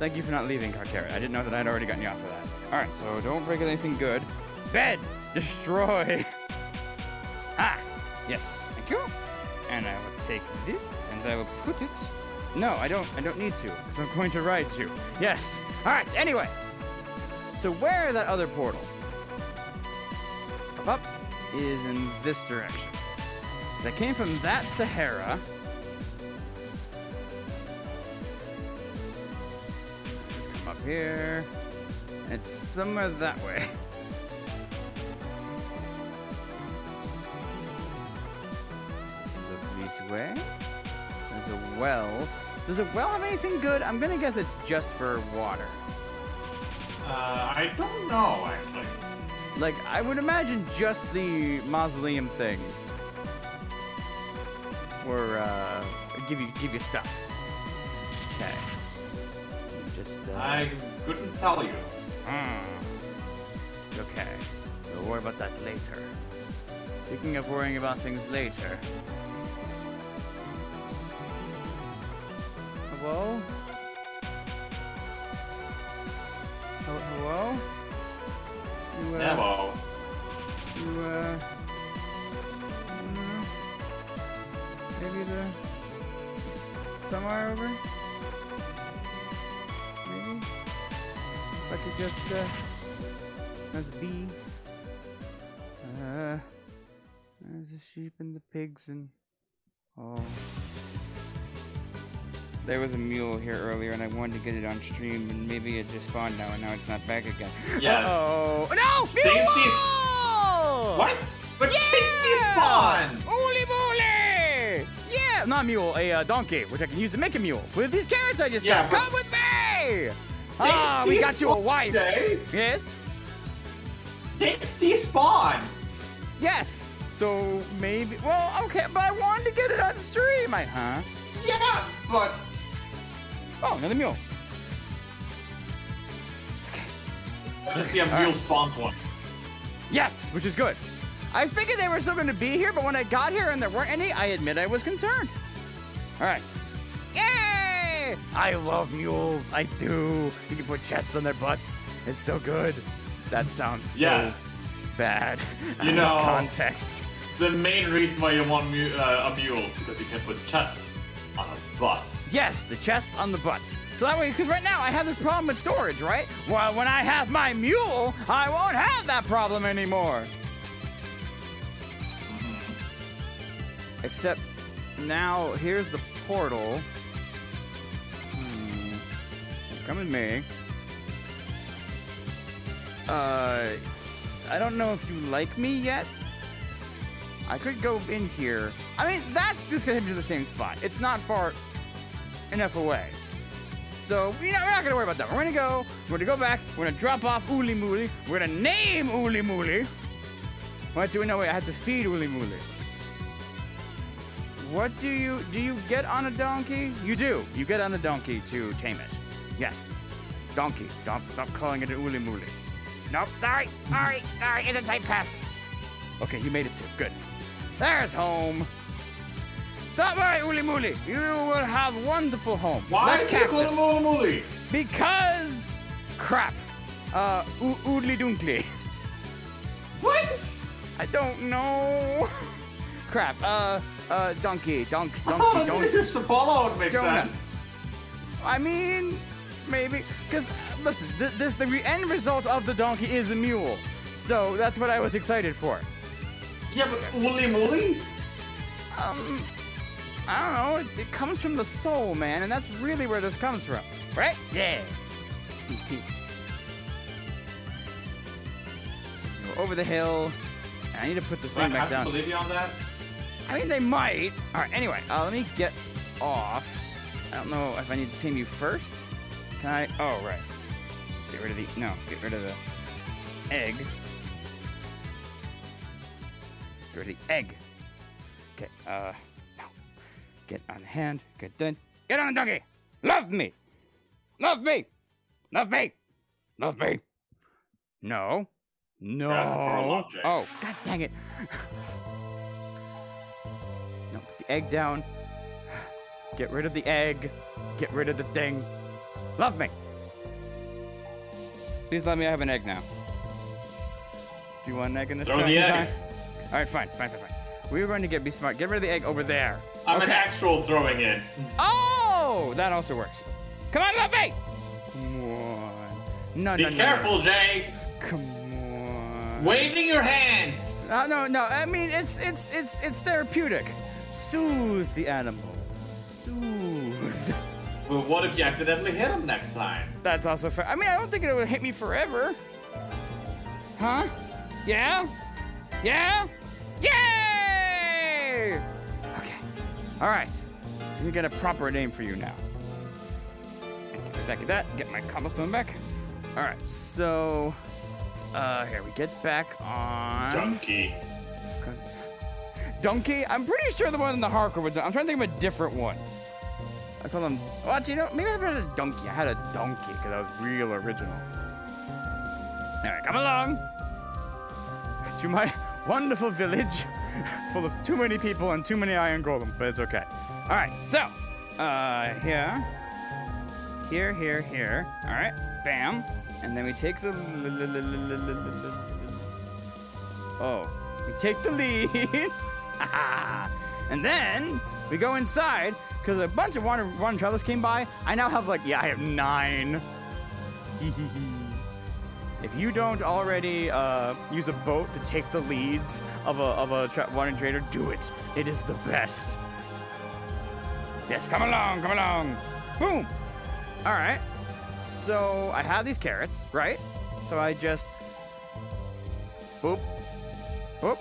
Thank you for not leaving, Carcarrot. I didn't know that I'd already gotten you off of that. All right, so don't break anything good. Bed, destroy. ah, yes, thank you. And I will take this and I will put it. No, I don't. I don't need to because I'm going to ride you. Yes. All right. Anyway, so where that other portal? Up is in this direction. That came from that Sahara. Just come up here. And it's somewhere that way. Look this way. There's a well. Does a well have anything good? I'm gonna guess it's just for water. Uh, I don't know, actually. Like, I would imagine just the mausoleum things were, uh, give you, give you stuff. Okay. Just, uh. I couldn't tell you. Hmm. Okay. We'll worry about that later. Speaking of worrying about things later. Hello? Hel- Hello? You, uh, Hello. Just, uh. That's a bee. Uh. There's the sheep and the pigs and. Oh. There was a mule here earlier and I wanted to get it on stream and maybe it just spawned now and now it's not back again. Yes. Oh no! Safety s- Mule! What? But yeah! spawn! Ooly mooly! Yeah! Not mule, a uh, donkey, which I can use to make a mule. With these carrots I just Yeah, got. but- Come with me! Ah, we got you a wife. day. Yes? It's despawn! Yes! So maybe. Well, okay, but I wanted to get it on stream. I, huh? Yeah, but Oh, another mule. It's okay. just be a mule spawn point. Yes, which is good. I figured they were still going to be here, but when I got here and there weren't any, I admit I was concerned. All right. Yay! I love mules. I do. You can put chests on their butts. It's so good. That sounds so Yes. bad. You know- context. The main reason why you want mu- uh, a mule because you can put chests on a butt. Yes, the chests on the butts. So that way, because right now I have this problem with storage, right? Well, when I have my mule, I won't have that problem anymore. Except now, here's the portal. Come with me. Uh, I don't know if you like me yet. I could go in here. I mean, that's just gonna me to the same spot. It's not far enough away. So, you know, we're not gonna worry about that. We're gonna go, we're gonna go back, we're gonna drop off Uli Mooli, we're gonna name Uli Mooli. Wait, so, no, wait, I have to feed Uli Mooli. What do you, do you get on a donkey? You do. You get on a donkey to tame it. Yes. Donkey. Don't, stop calling it an Uli Mooli. Nope, sorry, sorry, sorry, it's a tight path. Okay, you made it too. Good. There's home. Don't worry, Uli Mooli. You will have wonderful home. Why Less is it called a cactus. mule mooly? Because crap. Uh, oodly doodly. What? I don't know. crap. Uh, uh, donkey, donk, Oh, donkey, this donkey. is to follow would make Donut. sense. I mean, maybe. Because listen, th- this the re- end result of the donkey is a mule. So that's what I was excited for. Yeah, but Uli Mooly? Um, I don't know. It, it comes from the soul, man, and that's really where this comes from, right? Yeah. Over the hill. I need to put this I thing back have to down. believe you on that? I mean, they might. All right. Anyway, uh, let me get off. I don't know if I need to tame you first. Can I? Oh, right. Get rid of the no. Get rid of the egg. Get rid of the egg. Okay. Uh, no. Get on hand. Get done. Get on, donkey. Love me. Love me. Love me. Love me. No. No. asking for a lot, Jake. Oh, god dang it. No, put the egg down. Get rid of the egg. Get rid of the thing. Love me. Please let me have an egg now. Do you want an egg in this Throw the egg. time? All right, fine, fine, fine, fine. We were going to get be smart. Get rid of the egg over there. I'm an actual throwing in. Oh, that also works. Come on, love me. Come on. No, Be no, no, careful, no. Jay. Come on. Waving your hands. Uh, no, no. I mean, it's it's it's it's therapeutic. Soothe the animal. Soothe. Well, what if you accidentally hit him next time? That's also fair. I mean, I don't think it would hit me forever. Huh? Yeah? Yeah? Yay! Okay. All right. Let me get a proper name for you now. Get that, get that. Get my cobblestone back. All right. So, uh, here we get back on. Donkey. Donkey? I'm pretty sure the one in the hardcore was. I'm trying to think of a different one. I call them. Well, you know, maybe I haven't had a donkey. I had a donkey because I was real original. All right, come along to my wonderful village full of too many people and too many iron golems, but it's okay. All right, so uh, here, here, here, here. All right, bam, and then we take the. Oh, we take the lead, and then we go inside because a bunch of water, water travelers came by. I now have like, yeah, I have nine. if you don't already uh, use a boat to take the leads of a of a tra- wandering trader, do it. It is the best. Yes, come along, come along. Boom. All right. So I have these carrots, right? So I just boop, boop.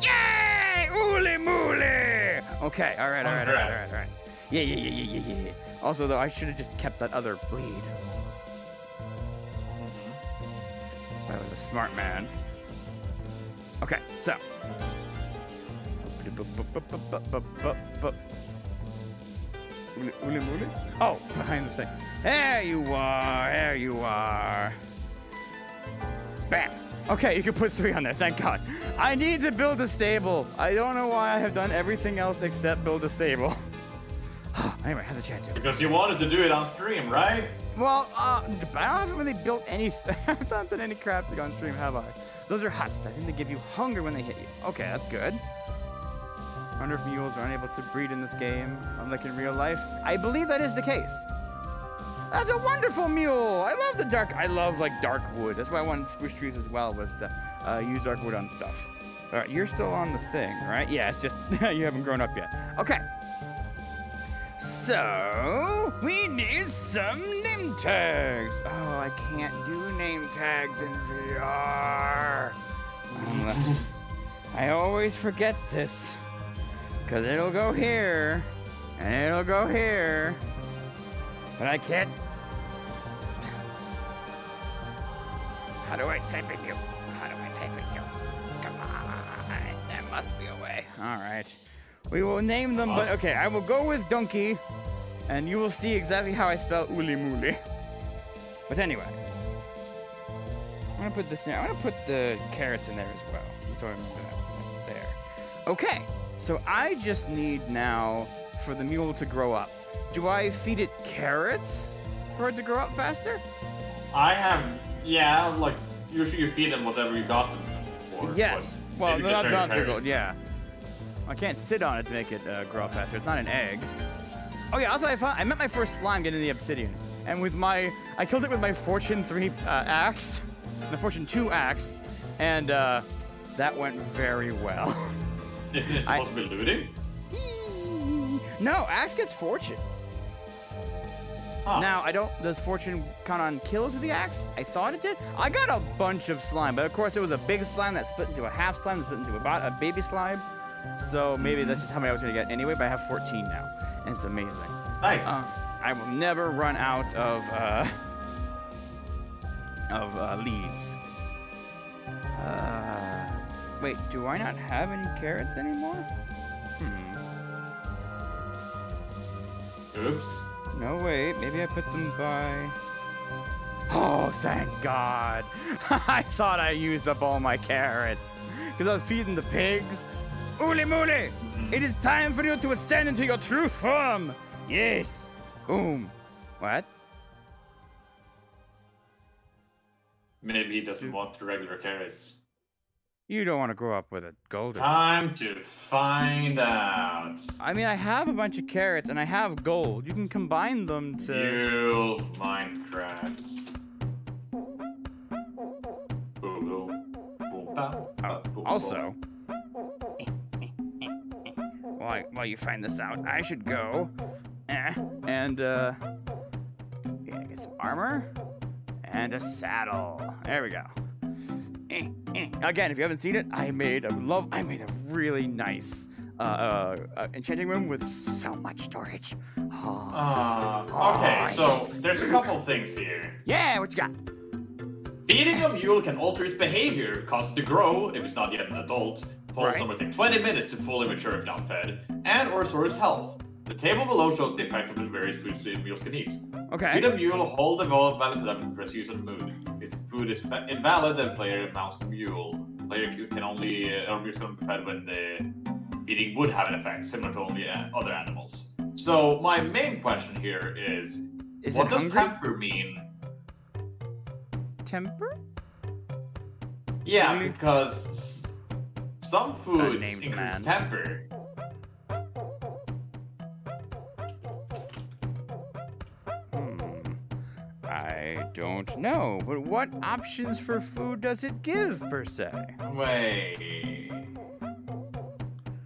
Yay! Ooly mooly! Okay, all right, all right, all right, all right, all right. Yeah, yeah, yeah, yeah, yeah, yeah. Also, though, I should have just kept that other bleed. That was a smart man. Okay, so. Oh, behind the thing. There you are. There you are. Bam. Okay, you can put three on there. Thank God. I need to build a stable. I don't know why I have done everything else except build a stable. anyway, how's a chat to? Because you wanted to do it on stream, right? Well, uh, I haven't really built anything. I haven't done any crafting on stream, have I? Those are husks. I think they give you hunger when they hit you. Okay, that's good. I Wonder if mules are unable to breed in this game, unlike in real life. I believe that is the case. That's a wonderful mule. I love the dark. I love like dark wood. That's why I wanted squish trees as well was to uh, use dark wood on stuff. All right, you're still on the thing, right? Yeah, it's just you haven't grown up yet. Okay. So we need some name tags. Oh, I can't do name tags in VR. I always forget this. Cause it'll go here, and it'll go here, but I can't. How do I type in you? How do I type in you? Come on, there must be a way. All right, we will name them, but okay, I will go with Donkey, and you will see exactly how I spell Uli Muli. But anyway, I'm gonna put this in. I'm gonna put the carrots in there as well, so I remember that's there. Okay, so I just need now for the mule to grow up. Do I feed it carrots for it to grow up faster? I have, yeah, like usually you feed them whatever you got them for. yes. Well, not, not gold. Yeah. I can't sit on it to make it uh, grow up faster. It's not an egg. Oh yeah, also I found I met my first slime getting the obsidian, and with my I killed it with my Fortune three uh, axe, the Fortune two axe, and uh, that went very well. Isn't it I- supposed to be looting? no, axe gets Fortune. Now I don't. Does Fortune count on kills with the axe? I thought it did. I got a bunch of slime, but of course it was a big slime that split into a half slime, that split into a, a baby slime. So maybe that's just how many I was gonna get anyway. But I have 14 now, and it's amazing. nice. Uh, I will never run out of uh, of uh, leads. Uh, wait, do I not have any carrots anymore? Hmm. Oops. No, wait. Maybe I put them by. Oh, thank God. I thought I used up all my carrots. Because I was feeding the pigs. Uli Muli! It is time for you to ascend into your true form! Yes! Boom. What? Maybe he doesn't want the regular carrots. You don't want to grow up with a golden. Time to find out. I mean, I have a bunch of carrots and I have gold. You can combine them to. You Minecraft. Also, while, while you find this out, I should go eh, and uh, yeah, get some armor and a saddle. There we go. Eh, eh. Again, if you haven't seen it, I made a love. I made a really nice uh, uh, uh, enchanting room with so much storage. Oh. Uh, okay, so yes. there's a couple things here. Yeah, what you got? Feeding a mule can alter its behavior, cause it to grow if it's not yet an adult, falls Right. number take 20 minutes to fully mature if not fed, and or restore its health. The table below shows the effects of the various foods the mules can eat. Okay. Feed a mule, hold the valid for them, and press use on the moon. If the food is invalid, then player mounts the mule. Player can only, uh, or mules can be fed when the feeding would have an effect, similar to only uh, other animals. So my main question here is, Is what does hungry? temper mean? Temper? Yeah, because some foods increase man. temper. Don't know, but what options for food does it give, per se? Wait.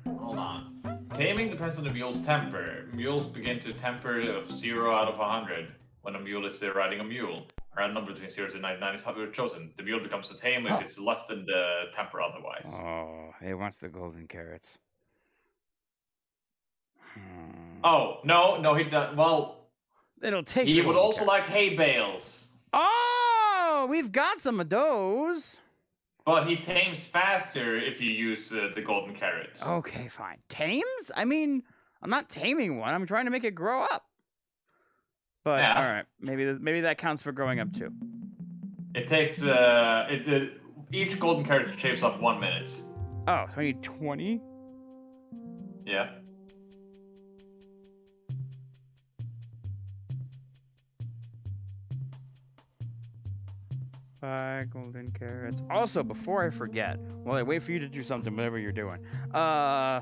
Hold on. Taming depends on the mule's temper. Mules begin to temper of 0 out of 100 when a mule is uh, riding a mule. A random number between 0 to 99 is how you're chosen. The mule becomes a tame if Oh. it's less than the temper otherwise. Oh, he wants the golden carrots. Hmm. Oh, no, no, he does. Well, It'll take. he would also like hay bales. Oh, we've got some of those. But he tames faster if you use uh, the golden carrots. Okay, fine. Tames? I mean, I'm not taming one. I'm trying to make it grow up. But Yeah. all right, maybe th- maybe that counts for growing up too. It takes uh, it, uh, each golden carrot shaves off one minute. Oh, so I need 20. Yeah. Five golden carrots. Also, before I forget, while I wait for you to do something, whatever you're doing, uh,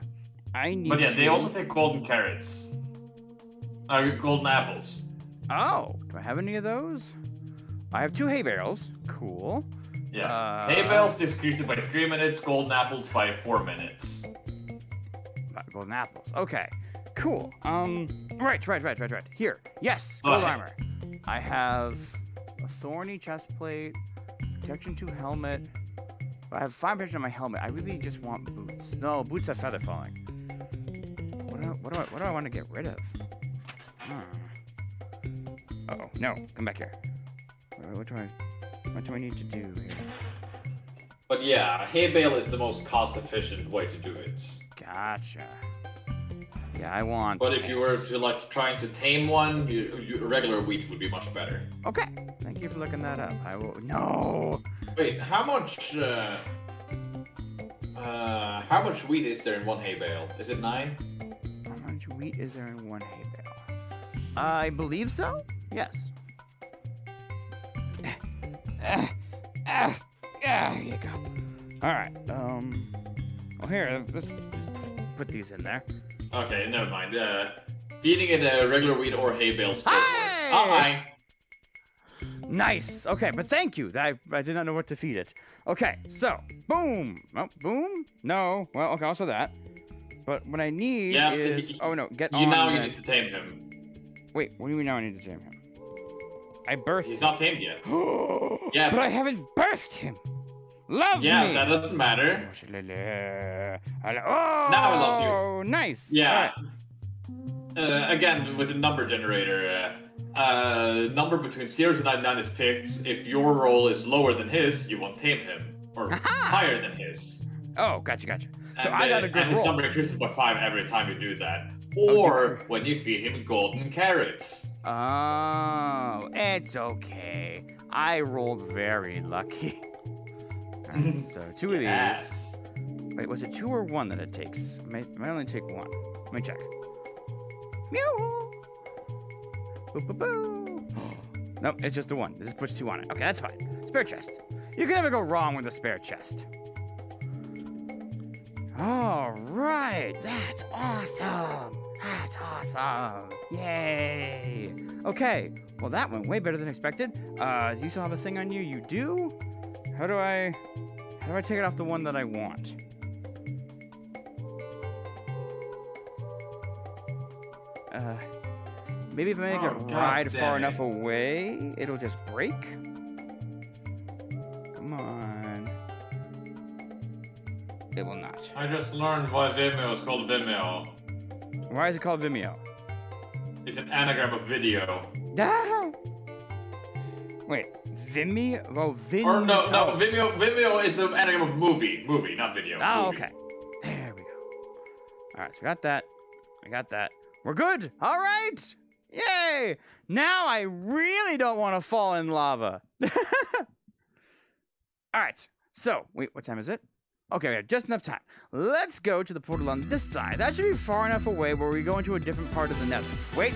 I need. But yeah, to... they also take golden carrots. Uh, golden apples. Oh, do I have any of those? I have two hay barrels. Cool. Yeah. Uh, Hay bales decrease it by three minutes. Golden apples by four minutes. Golden apples. Okay. Cool. Um. Right. Right. Right. Right. Right. Here. Yes. Go Gold armor. I have a thorny chest plate, protection two helmet. I have five protection on my helmet. I really just want boots. No, boots have feather falling. What do I, what do I, what do I want to get rid of? Uh oh. No. Come back here. What, what do I? What do I need to do here? But yeah, hay bale is the most cost-efficient way to do it. Gotcha. Yeah, I want. But if you were to like trying to tame one, you, you, regular wheat would be much better. Okay. Thank you for looking that up. I will. No. Wait, how much? Uh, uh, how much wheat is there in one hay bale? Is it nine? How much wheat is there in one hay bale? I believe so. Yes. Ah, ah, ah, here you go. All right. Um. Well, here. Let's, let's put these in there. Okay, never mind. Uh, feeding it a regular wheat or hay bale still works. Hey! Hi. Nice. Okay, but thank you. I, I did not know what to feed it. Okay, so boom. Oh, boom. No. Well, okay. Also that. But what I need Yeah, is. Oh no. Get You on. now you the- need to tame him. Wait. What do you mean now? I need to tame him. I birthed. He's not tamed yet. yeah. But I haven't birthed him. Love Yeah, me. that doesn't matter. Oh, Now it loves you. Oh, nice. Yeah. Uh, again, with the number generator, uh, uh, number between 0 to 99 is picked. If your roll is lower than his, you won't tame him. Or Aha! higher than his. Oh, gotcha, gotcha. So And, I got uh, a good And his roll. number increases by 5 every time you do that. Or cr- when you feed him golden carrots. Oh, it's okay. I rolled very lucky. Alright, so two of these. Wait, was it two or one that it takes? I might, I might only take one. Let me check. Meow. Boo, boo, boo. nope, it's just the one. This puts two on it. Okay, that's fine. Spare chest. You can never go wrong with a spare chest. All right, that's awesome. That's awesome. Yay. Okay, well that went way better than expected. Uh, do you still have a thing on you? You do. How do I? How do I take it off the one that I want? Uh, maybe if I make Oh, it God ride far damn enough away, it'll just break. Come on. It will not. I just learned why Vimeo is called Vimeo. Why is it called Vimeo? It's an anagram of video. Ah! Wait, Vimeo? Oh, Vimeo. Or no, no. Vimeo. Vimeo is the anagram of movie, movie, not video. Oh, movie. okay. There we go. All right, so we got that. We got that. We're good. All right. Yay. Now I really don't want to fall in lava. All right. So, wait, what time is it? Okay, we have just enough time. Let's go to the portal on this side. That should be far enough away where we go into a different part of the nether. Wait.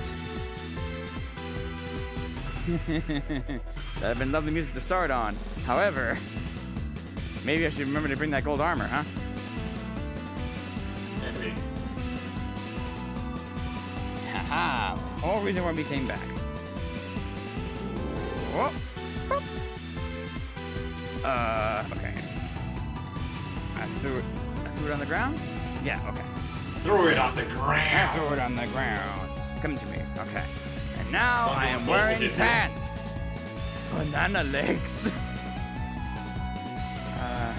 That'd have been lovely music to start on. However, maybe I should remember to bring that gold armor, huh? Maybe. Haha. Whole reason why we came back. Whoop. Whoop. Uh, okay. I threw it. I threw it on the ground. Yeah. Okay. Throw it on the I ground. threw it on the ground. Come to me. Okay. Now I am wearing pants. Banana legs. uh,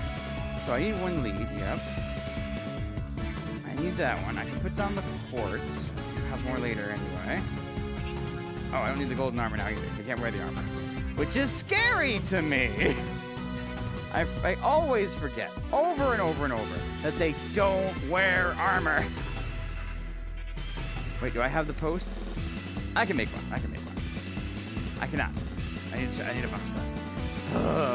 so I need one lead. Yep. I need that one. I can put down the quartz. Have more later anyway. Oh, I don't need the golden armor now either. I can't wear the armor, which is scary to me. I, I always forget over and over and over that they don't wear armor. Wait, do I have the post? I can make one. I can make one. I cannot. I need. To, I need a box Uh,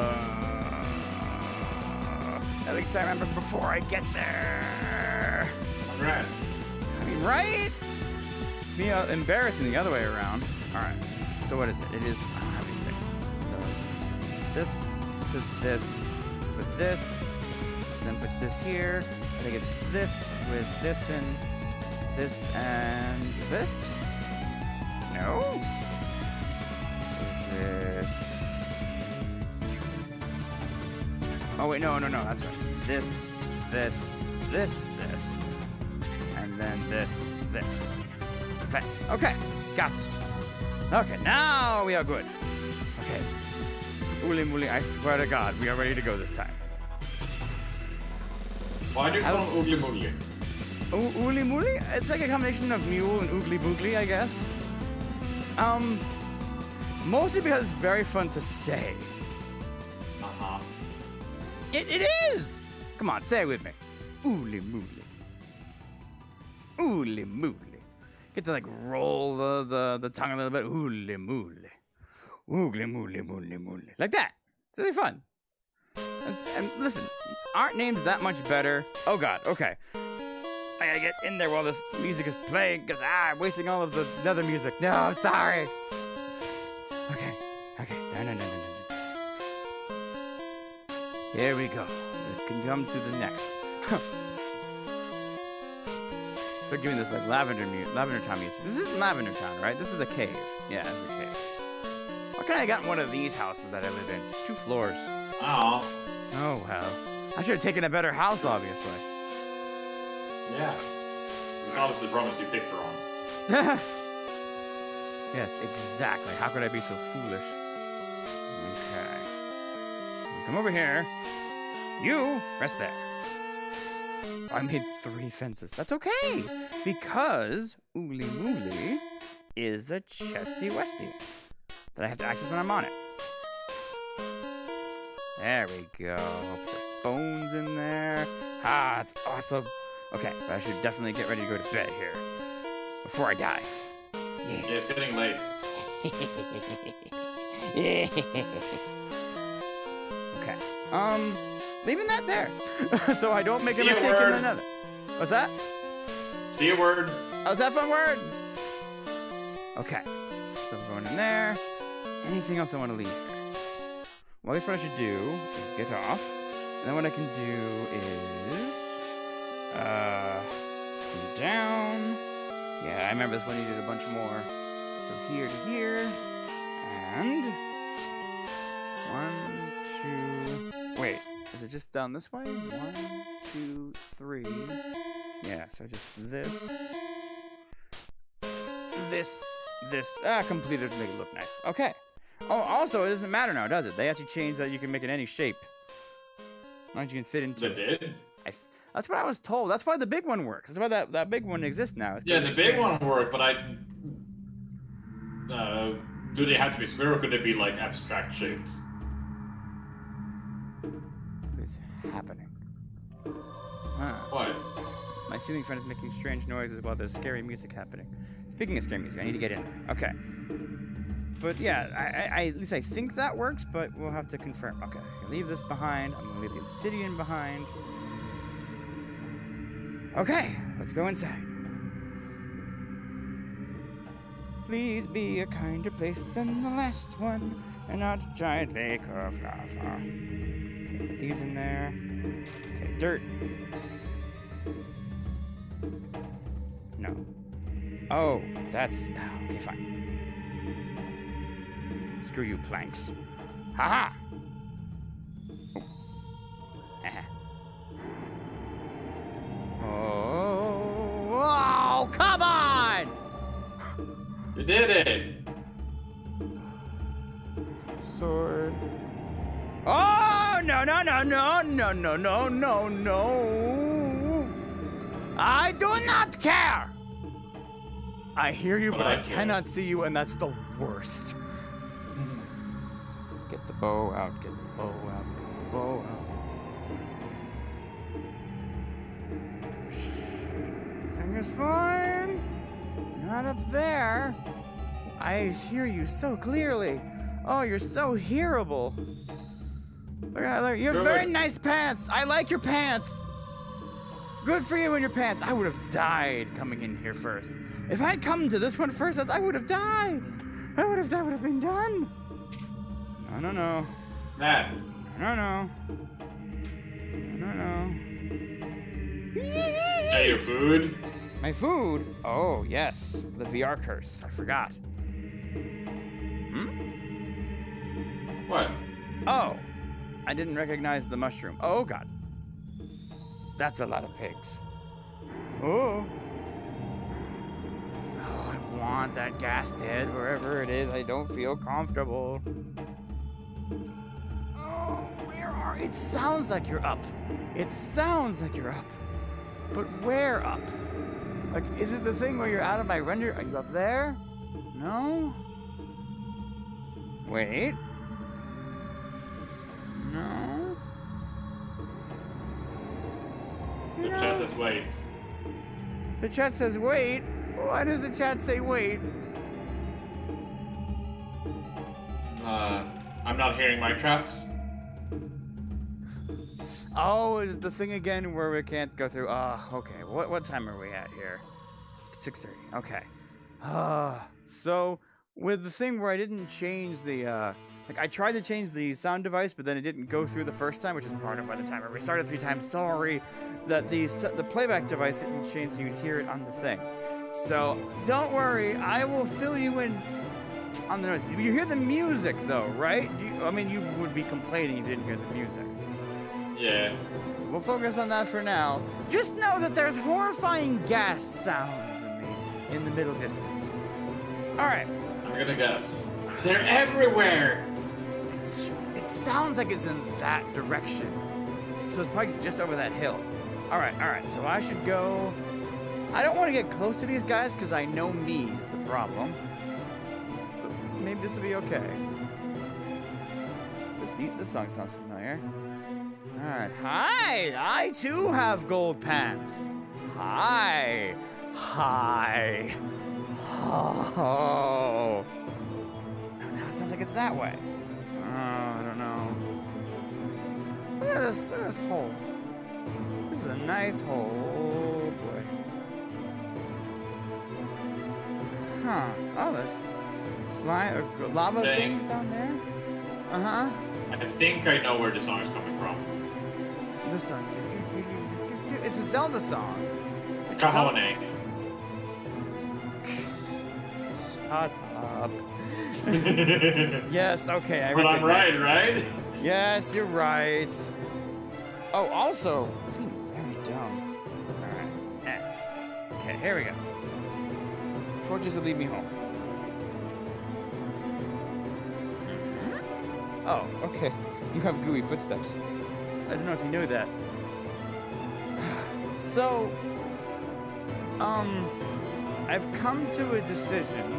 at least I remember before I get there. Congrats. I mean, right? Me uh, embarrassing the other way around. All right. So what is it? It is. I don't have these sticks. So it's this to this with this. Then puts this here. I think it's this with this and this and this. No. Is it? Oh wait, no, no, no. That's right. This, this, this, this, and then this, this. Fence. Okay, got it. Okay, now we are good. Okay. Uli Muli, I swear to God, we are ready to go this time. Why do you call him Oogly Moogly? U- Uli Muli? It's like a combination of mule and oogly boogly, I guess. Um, mostly because it's very fun to say. Uh huh. It, it is! Come on, say it with me. Uli Muli. Uli Muli. Get to like roll the, the, the tongue a little bit. Uli Muli. Oogly Muli Muli Muli. Like that. It's really fun. That's- and listen, aren't names that much better? Oh god, okay. I gotta get in there while this music is playing because ah, I'm wasting all of the other music. No, I'm sorry. Okay, okay. No, no, no, no, no, no. Here we go. We can come to the next. They're giving this like lavender mu- lavender town music. This isn't lavender town, right? This is a cave. Yeah, it's a cave. Why can't I got one of these houses that I live in? Two floors. Oh. Oh well. I should have taken a better house, obviously. Yeah. It's obviously the promise you picked wrong. yes, exactly. How could I be so foolish? Okay. So come over here. You rest there. I made three fences. That's okay. Because Oogly Moogly is a chesty westy that I have to access when I'm on it. There we go. Put the bones in there. Ah, it's awesome. Okay, but I should definitely get ready to go to bed here before I die. Yeah, it's getting late. okay. Um, leaving that there, so I don't make a See a mistake in another. What's that? See a word. Oh, is that fun word? Okay, so I'm going in there. Anything else I want to leave here? Well, I guess what I should do is get off. And then what I can do is, uh, down. Yeah, I remember this one needed a bunch more. So here to here, and one, two. Wait, is it just down this way? One, two, three. Yeah, so just this, this, this. Ah, completed to make it look nice. Okay. Oh, also, it doesn't matter now, does it? They actually changed that you can make it any shape. As long as you can fit into They it. did. That's what I was told. That's why the big one works. That's why that, that big one exists now. Yeah, the big one worked, but I. Uh, do they have to be square or could they be like abstract shapes? What is happening? Huh. What? My ceiling fan is making strange noises while there's scary music happening. Speaking of scary music, I need to get in. There. Okay. But yeah, I, I, at least I think that works, but we'll have to confirm. Okay, leave this behind. I'm gonna leave the obsidian behind. Okay, let's go inside. Please be a kinder place than the last one, and not a giant lake of lava. Put these in there. Okay, dirt. No. Oh, that's okay. Fine. Screw you, planks. Haha. Oh, oh, come on! You did it! Sword. Oh, no, no, no, no, no, no, no, no, no. I do not care. I hear you, But but I I cannot see you, and that's the worst. Get the bow out, get the bow out, get the bow out. Everything is fine. Not up there. I hear you so clearly. Oh, you're so hearable. Look at look, you have very nice pants. I like your pants. Good for you and your pants. I would have died coming in here first. If I'd come to this one first, I would have died. I would have. That would have been done. No, no, no, Matt, no, no, no, no. Is that your food? My food? Oh, yes. The VR curse. I forgot. Hmm? What? Oh. I didn't recognize the mushroom. Oh, God. That's a lot of pigs. Oh. Oh, I want that ghast dead wherever it is. I don't feel comfortable. Oh, where are It sounds like you're up. It sounds like you're up. But where up? Like, is it the thing where you're out of my render? Are you up there? No? Wait. No? The No. chat says wait. The chat says wait. Why does the chat say wait? Uh, I'm not hearing Minecraft. Oh, is the thing again where we can't go through? Ah, okay. What what time are we at here? Six thirty. Okay. Ah, so with the thing where I didn't change the uh, like I tried to change the sound device, but then it didn't go through the first time, which is part of why the timer restarted three times. Sorry, that the the playback device didn't change, so you'd hear it on the thing. So don't worry, I will fill you in on the noise. You hear the music though, right? You, I mean, you would be complaining you didn't hear the music. Yeah. So we'll focus on that for now. Just know that there's horrifying ghast sounds in the in the middle distance. All right. I'm gonna guess. They're everywhere! It's, it sounds like it's in that direction. So it's probably just over that hill. All right, all right. So I should go. I don't want to get close to these guys because I know me is the problem. But maybe this will be okay. This this song sounds familiar. All right. Hi. I too have gold pants. Hi. Hi. Oh. Now it sounds like it's that way. Oh, I don't know. Look at this, look at this hole. This is a nice hole. Oh boy. Huh. Oh, there's slime, uh, lava Dang. things down there. Uh huh. I think I know where the song is coming from. This song. It's a Zelda song. It's a Zelda- Kahone. Shut up. Yes, okay. I but I'm right, right? Yes, you're right. Oh, also, very dumb. Alright. Eh. Okay, here we go. Torches will lead me home. Oh, okay. You have gooey footsteps. I don't know if you knew that. So, um, I've come to a decision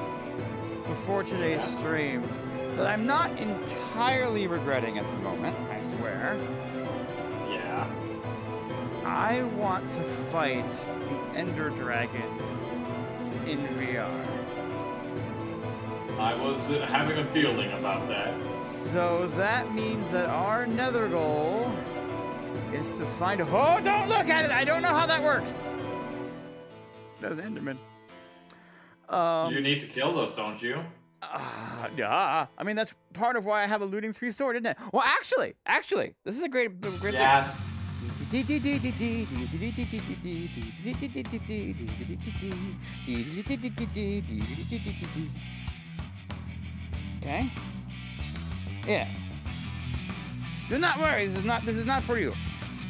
before today's stream that I'm not entirely regretting at the moment, I swear. Yeah. I want to fight the Ender Dragon in VR. I was uh, having a feeling about that. So that means that our nether goal is to find. A. Oh, don't look at it! I don't know how that works. That was Enderman. Um, you need to kill those, don't you? Uh, yeah. I mean, that's part of why I have a looting three sword, isn't it? Well, actually, actually, this is a great, great Yeah. thing. Okay. Yeah. Do not worry. This is not. This is not for you.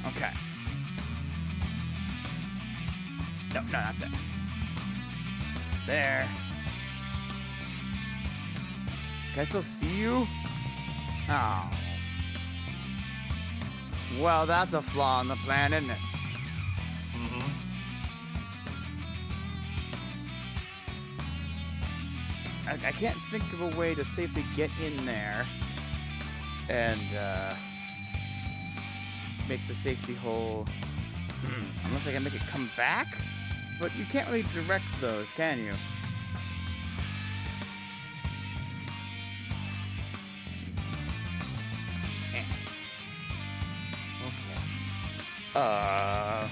Okay. No, no, not there. There. Can I still see you? Oh. Well, that's a flaw in the plan, isn't it? hmm I, I can't think of a way to safely get in there and uh, make the safety hole. Hmm, unless I can make it come back? But you can't really direct those, can you? Eh. Okay. Uh,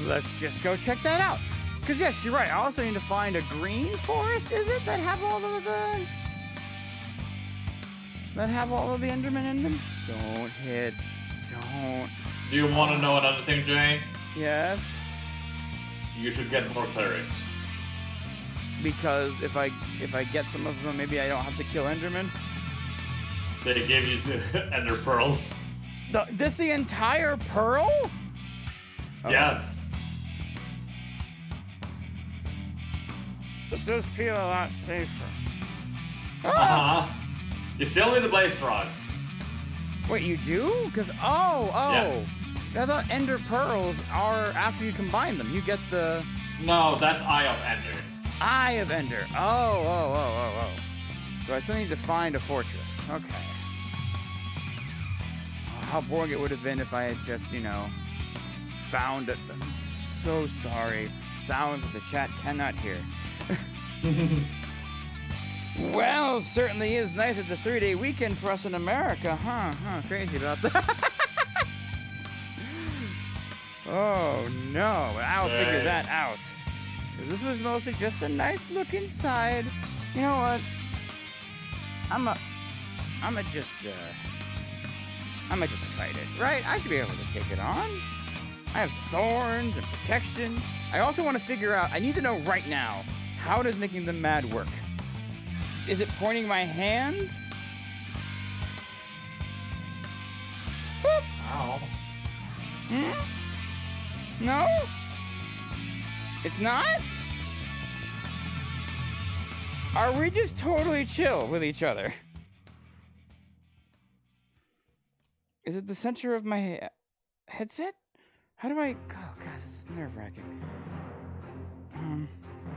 let's just go check that out. Because, yes, you're right. I also need to find a green forest, is it? That have all of the. That have all of the Endermen in them? Don't hit. Don't. Do you want to know another thing, Jay? Yes. You should get more clerics. Because if I if I get some of them, maybe I don't have to kill Enderman. They give you the ender pearls. The, this the ender pearl? Oh. Yes. It does feel a lot safer. Uh Ah! huh. You still need the blaze rods. Wait, you do? Because oh oh, Yeah. I thought Ender pearls are after you combine them. You get the No, that's Eye of Ender. Eye of Ender. Oh oh oh oh oh. So I still need to find a fortress. Okay. How boring it would have been if I had just you know found it. I'm so sorry. Sounds that the chat cannot hear. Well, certainly is nice. It's a three-day weekend for us in America, huh? Huh? Crazy about that. oh no! I'll figure that out. This was mostly just a nice look inside. You know what? I'm a, I'm a just, uh, I'm a just fight it, right? I should be able to take it on. I have thorns and protection. I also want to figure out. I need to know right now. How does making them mad work? Is it pointing my hand? Boop. Ow. Hmm? No? It's not? Are we just totally chill with each other? Is it the center of my he- headset? How do I. Oh, God, this is nerve wracking. Um,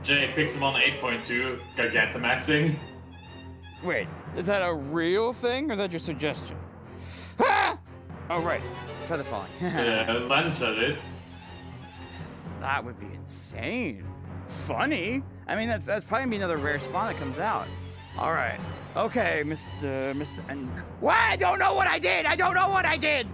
Jay Pixelmon 8.2 Gigantamaxing. Wait, is that a real thing or is that your suggestion? Ah! Oh, right. Feather falling. Yeah, Len said it. That would be insane. Funny. I mean, that's that's probably gonna be another rare spawn that comes out. All right. Okay, Mr. Mr. And what? I don't know what I did. I don't know what I did.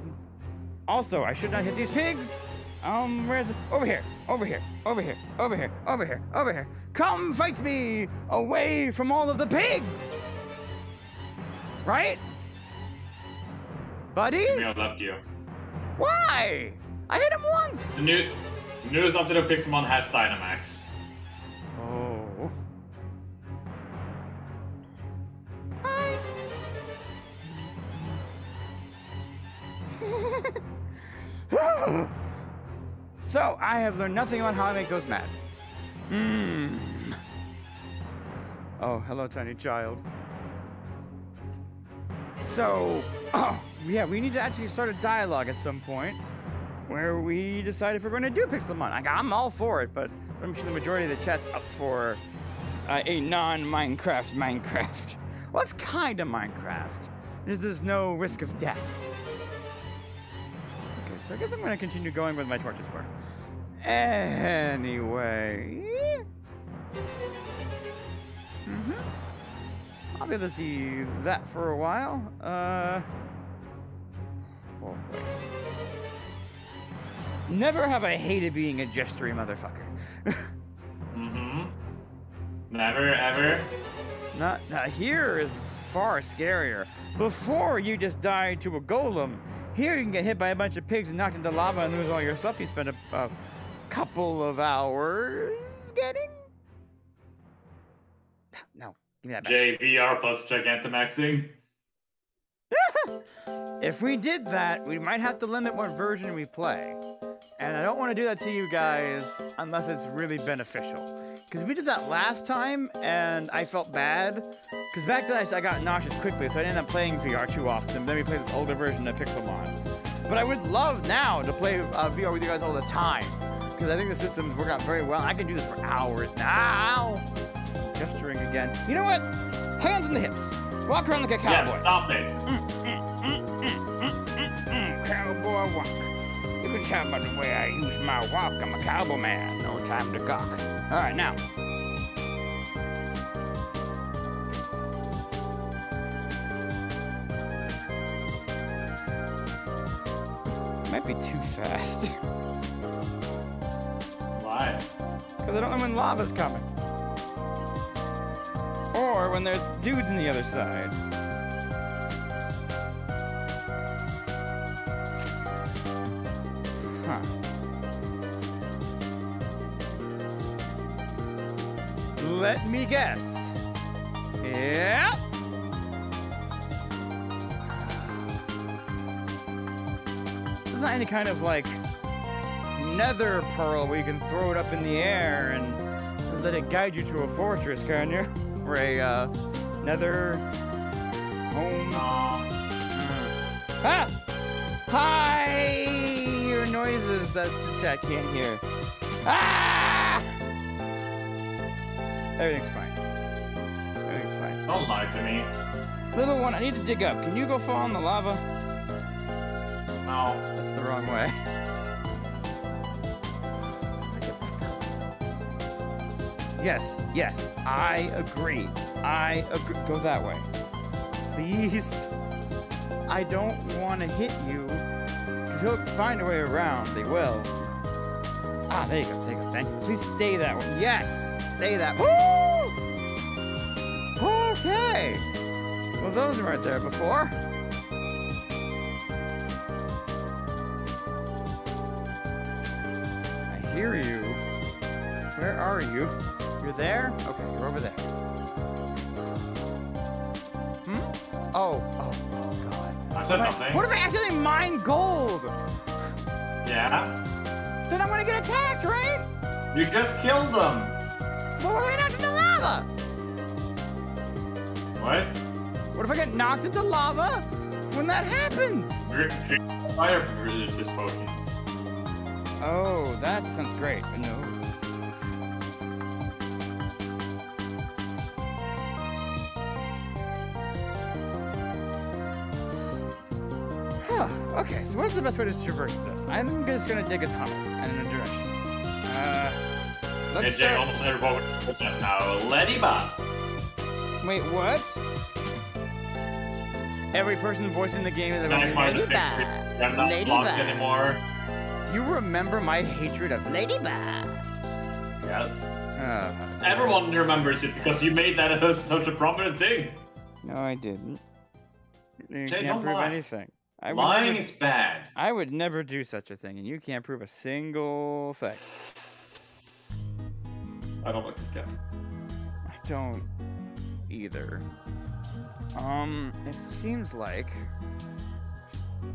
Also, I should not hit these pigs. Um, where's it? Over here. Over here. Over here. Over here. Over here. Over here. Come fight me away from all of the pigs. Right? Buddy? Me, I left you. Why? I hit him once. The new news after the Pixelmon has Dynamax. Oh. Hi. so, I have learned nothing about how I make those mad. Mmm. Oh, hello, tiny child. So, oh, yeah, we need to actually start a dialogue at some point where we decide if we're going to do Pixelmon. Like, I'm all for it, but I'm sure the majority of the chat's up for uh, a non-Minecraft Minecraft. Well, kind of Minecraft. There's, there's no risk of death. Okay, so I guess I'm gonna continue going with my torches for. Anyway. Mm-hmm. I'll be able to see that for a while. Uh. Oh. Never have I hated being a gestury motherfucker. Mm-hmm. Never ever. Not, not here is far scarier. Before you just died to a golem. Here you can get hit by a bunch of pigs and knocked into lava and lose all your stuff you spent a, a couple of hours getting. No, give me that back. JVR plus Gigantamaxing. If we did that, we might have to limit what version we play. And I don't want to do that to you guys unless it's really beneficial. Because we did that last time and I felt bad. Because back then I, got nauseous quickly, so I ended up playing VR too often. Then we played this older version of Pixelmon. But I would love now to play uh, VR with you guys all the time. Because I think the system's working out very well. I can do this for hours now. Gesturing again. You know what? Hands in the hips. Walk around like a cowboy. Yes, stop it. Mm, mm, mm, mm, cowboy walk. You can tell by the way I use my walk. I'm a cowboy man. No time to gawk. All right, now. This might be too fast. Why? Because I don't know when lava's coming. Or when there's dudes on the other side. Huh. Let me guess. Yep. There's not any kind of like nether pearl where you can throw it up in the air and let it guide you to a fortress, can you? Or a uh, nether home. Ah! Hi! Your noises that the chat can't hear. Ah! Everything's fine. Everything's fine. Don't lie to me. Little one, I need to dig up. Can you go fall in the lava? No. That's the wrong way. Yes, yes, I agree. I agree. Go that way. Please. I don't want to hit you. He'll find a way around. They will. Ah, there you go. There you go. Thank you. Please stay that way. Yes, stay that way. Okay. Well, those weren't there before. I hear you. Where are you? You're there? Okay, you're over there. Hmm? Oh, oh, oh, God. I said What if I- nothing. What if I accidentally mine gold? Yeah? Then I'm gonna get attacked, right? You just killed them. Well, we're knocked into lava. What? What if I get knocked into lava when that happens? Fire resist potion. Oh, that sounds great. No. So what's the best way to traverse this? I'm just gonna dig a tunnel and in a direction. Uh, let's AJ start. almost never voted just now. Ladybug. Wait, what? Every person voicing the game is Not about Ladybug. I'm not Ladybug. launched anymore. You remember my hatred of Ladybug? Yes. Uh, Everyone remembers it because you made that a, such a prominent thing. no, I didn't. You Jay, can't don't prove lie. anything. I Lying never, is bad. I would never do such a thing, and you can't prove a single thing. I don't like this guy. I don't either. Um, it seems like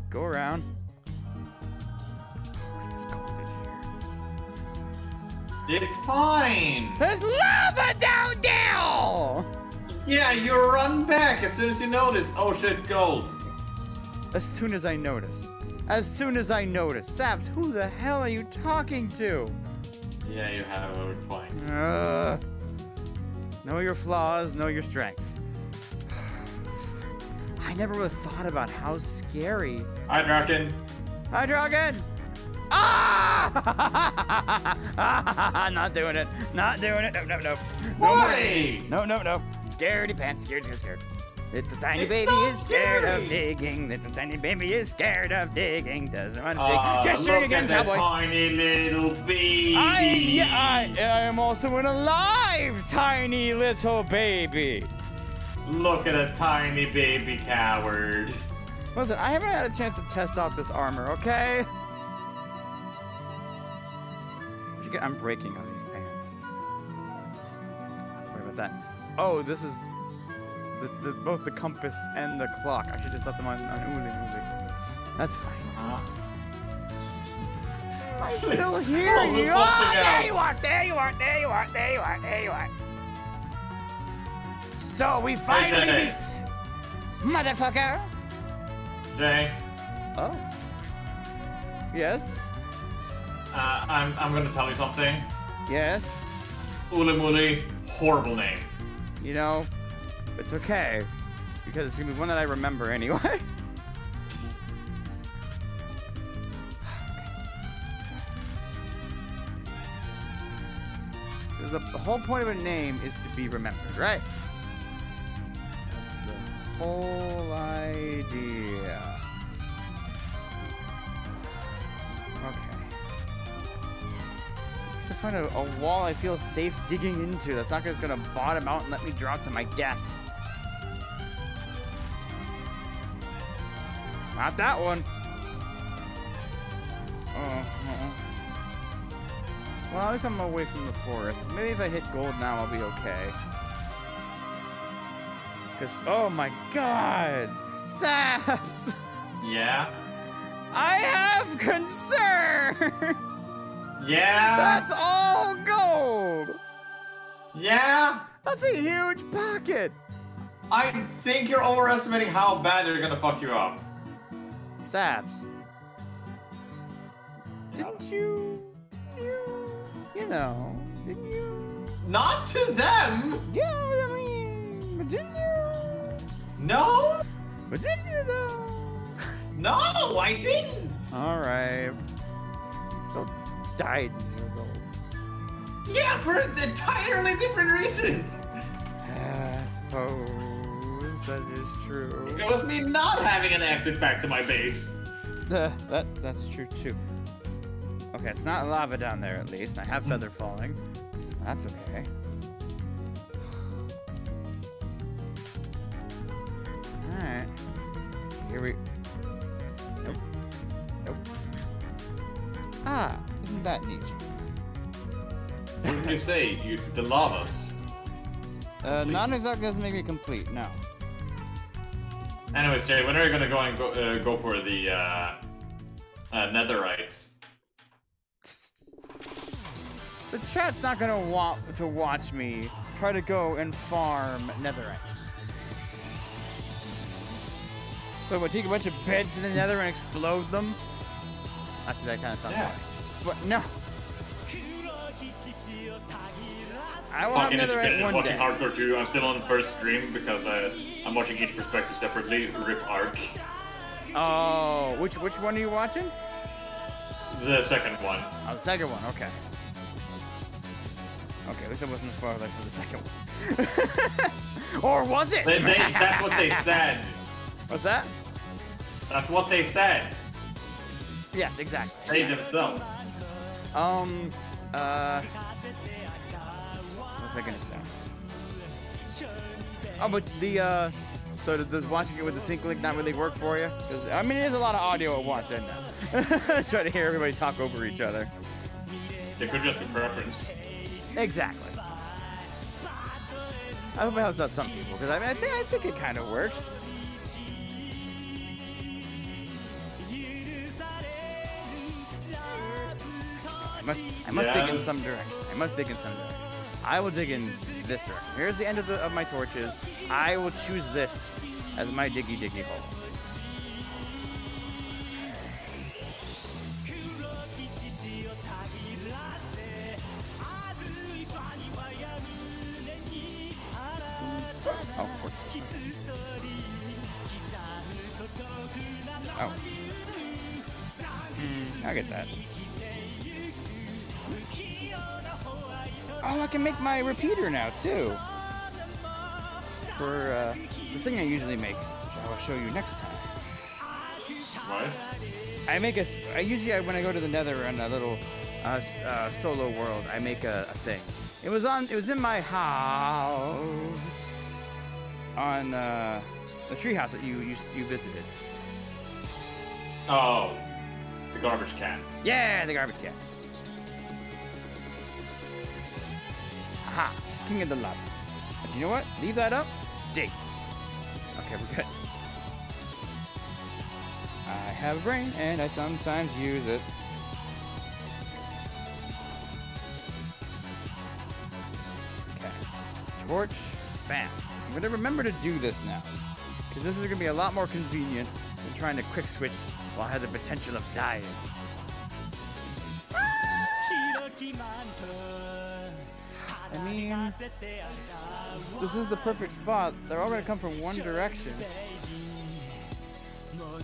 go around. There's gold in here. It's fine. There's lava down there! Yeah, you run back as soon as you notice. Oh shit, gold. As soon as I notice. As soon as I notice. Saps, who the hell are you talking to? Yeah, you have over twice. Uh, know your flaws, know your strengths. I never would have thought about how scary. Hi, Draken. Hi, dragon. Ah! Not doing it. Not doing it. No, no, no. No, Why? No, no, no. Scaredy pants. Scared, scared, scared. Little tiny It's baby not is scared of scary. digging. Little tiny baby is scared of digging. Doesn't want to Ah, dig. Just shoot look again, at that cowboy. tiny little baby. I, yeah, I, I am also an alive tiny little baby. Look at a tiny baby coward. Listen, I haven't had a chance to test out this armor, okay? You get- I'm breaking on these pants. Sorry about that. Oh, this is the, the, both the compass and the clock. I should just let them on, on Uli Uli. That's fine. Huh? I'm still Please, here. pull You are. There you are. There you are. There you are. There you are. There you are. So we finally hey. meet, motherfucker. Jay, Oh. Yes. uh, I'm, I'm gonna tell you something. Yes. Ulimuli, horrible name. You know, it's okay because it's gonna be one that I remember anyway. The whole point of a name is to be remembered, right? That's the whole idea. Okay. To find a, a wall I feel safe digging into that's not just gonna bottom out and let me drop to my death. Not that one. Oh, uh-uh. Well, at least I'm away from the forest. Maybe if I hit gold now, I'll be okay. Cause, oh my god! Saps! Yeah? I have concerns! Yeah? That's all gold! Yeah? That's a huge pocket! I think you're overestimating how bad they're gonna fuck you up. Saps. Didn't you. You. You know. Didn't you. Not to them! Yeah, I mean. But didn't you? No? But didn't you, though? No, I didn't! Alright. Still died in your gold. Yeah, for an entirely different reason! I suppose that is true. It was me not having an exit back to my base. Uh, that that's true too. Okay, it's not lava down there at least. I have feather falling. So that's okay. Alright. Here we Nope. Nope. Ah, isn't that neat? What did you say? You, the lavas. Uh, Please. not exactly doesn't make me complete, no. Anyways, Jay, when are you gonna go and go, uh, go for the uh, uh, netherites? The chat's not gonna want to watch me try to go and farm netherite. So what, take a bunch of beds in the nether and explode them? Actually, that kind of sounds Yeah. But no. I will have Fucking netherite independent one watching day. Hardcore 2. I'm still on the first stream because I, I'm watching each perspective separately. Rip Arc. Oh, which which one are you watching? The second one. Oh, the second one. Okay. Okay, at least I wasn't as a spoiler for the second one. or was it? They, they, that's what they said. What's that? That's what they said. Yes, exactly. They themselves. Um, uh, what was I gonna say? Oh, but the, uh, so does watching it with the sync link not really work for you? Because, I mean, it is a lot of audio at once, isn't it? Try to hear everybody talk over each other. They could just be preference. Exactly. I hope it helps out some people, because I mean, I think, I think it kind of works. I must, I must dig in some direction. I must dig in some direction. I will dig in this direction. Here's the end of, the, of my torches. I will choose this as my diggy diggy hole. Oh, of course. Oh. Hmm, I get that. Oh, I can make my repeater now too. For uh, the thing I usually make, which I will show you next time. What? I make a. I usually when I go to the Nether on a little uh, uh, solo world, I make a, a thing. It was on. It was in my house on uh, the treehouse that you, you you visited. Oh, the garbage can. Yeah, the garbage can. Aha, king of the lava. But you know what? Leave that up. Dig. Okay, we're good. I have a brain, and I sometimes use it. Okay. Torch. Bam. I'm gonna remember to do this now. Because this is gonna be a lot more convenient than trying to quick switch while I have the potential of dying. I mean, this, this is the perfect spot. They're all gonna come from one direction.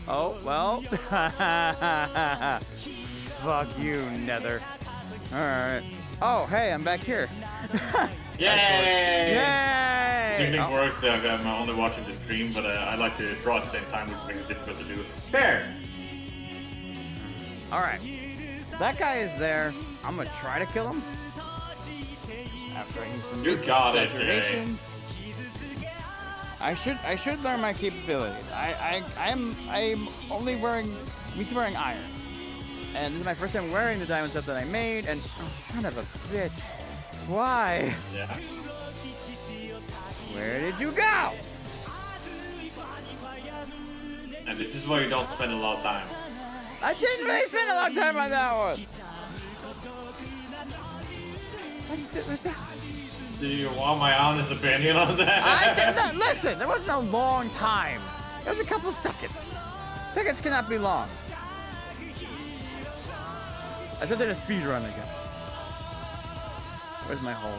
Oh, well. Fuck you, Nether. Alright. Oh, hey, I'm back here. Yay! Yay! Same thing Oh, works. I'm only watching the stream, but uh, I like to draw at the same time, which makes it difficult to do. Fair. Alright. That guy is there. I'm gonna try to kill him. After I some You got it, saturation. I should I should learn my capabilities. I I I'm I'm only wearing I'm used wearing iron. And this is my first time wearing the diamond stuff that I made and oh son of a bitch. Why? Yeah. Where did you go? And this is why you don't spend a lot of time. I didn't really spend a lot of time on that one. Do you want my honest opinion on that? I did not listen. There wasn't a long time. It was a couple seconds. Seconds cannot be long. I just did a speed run, I guess. Where's my hole?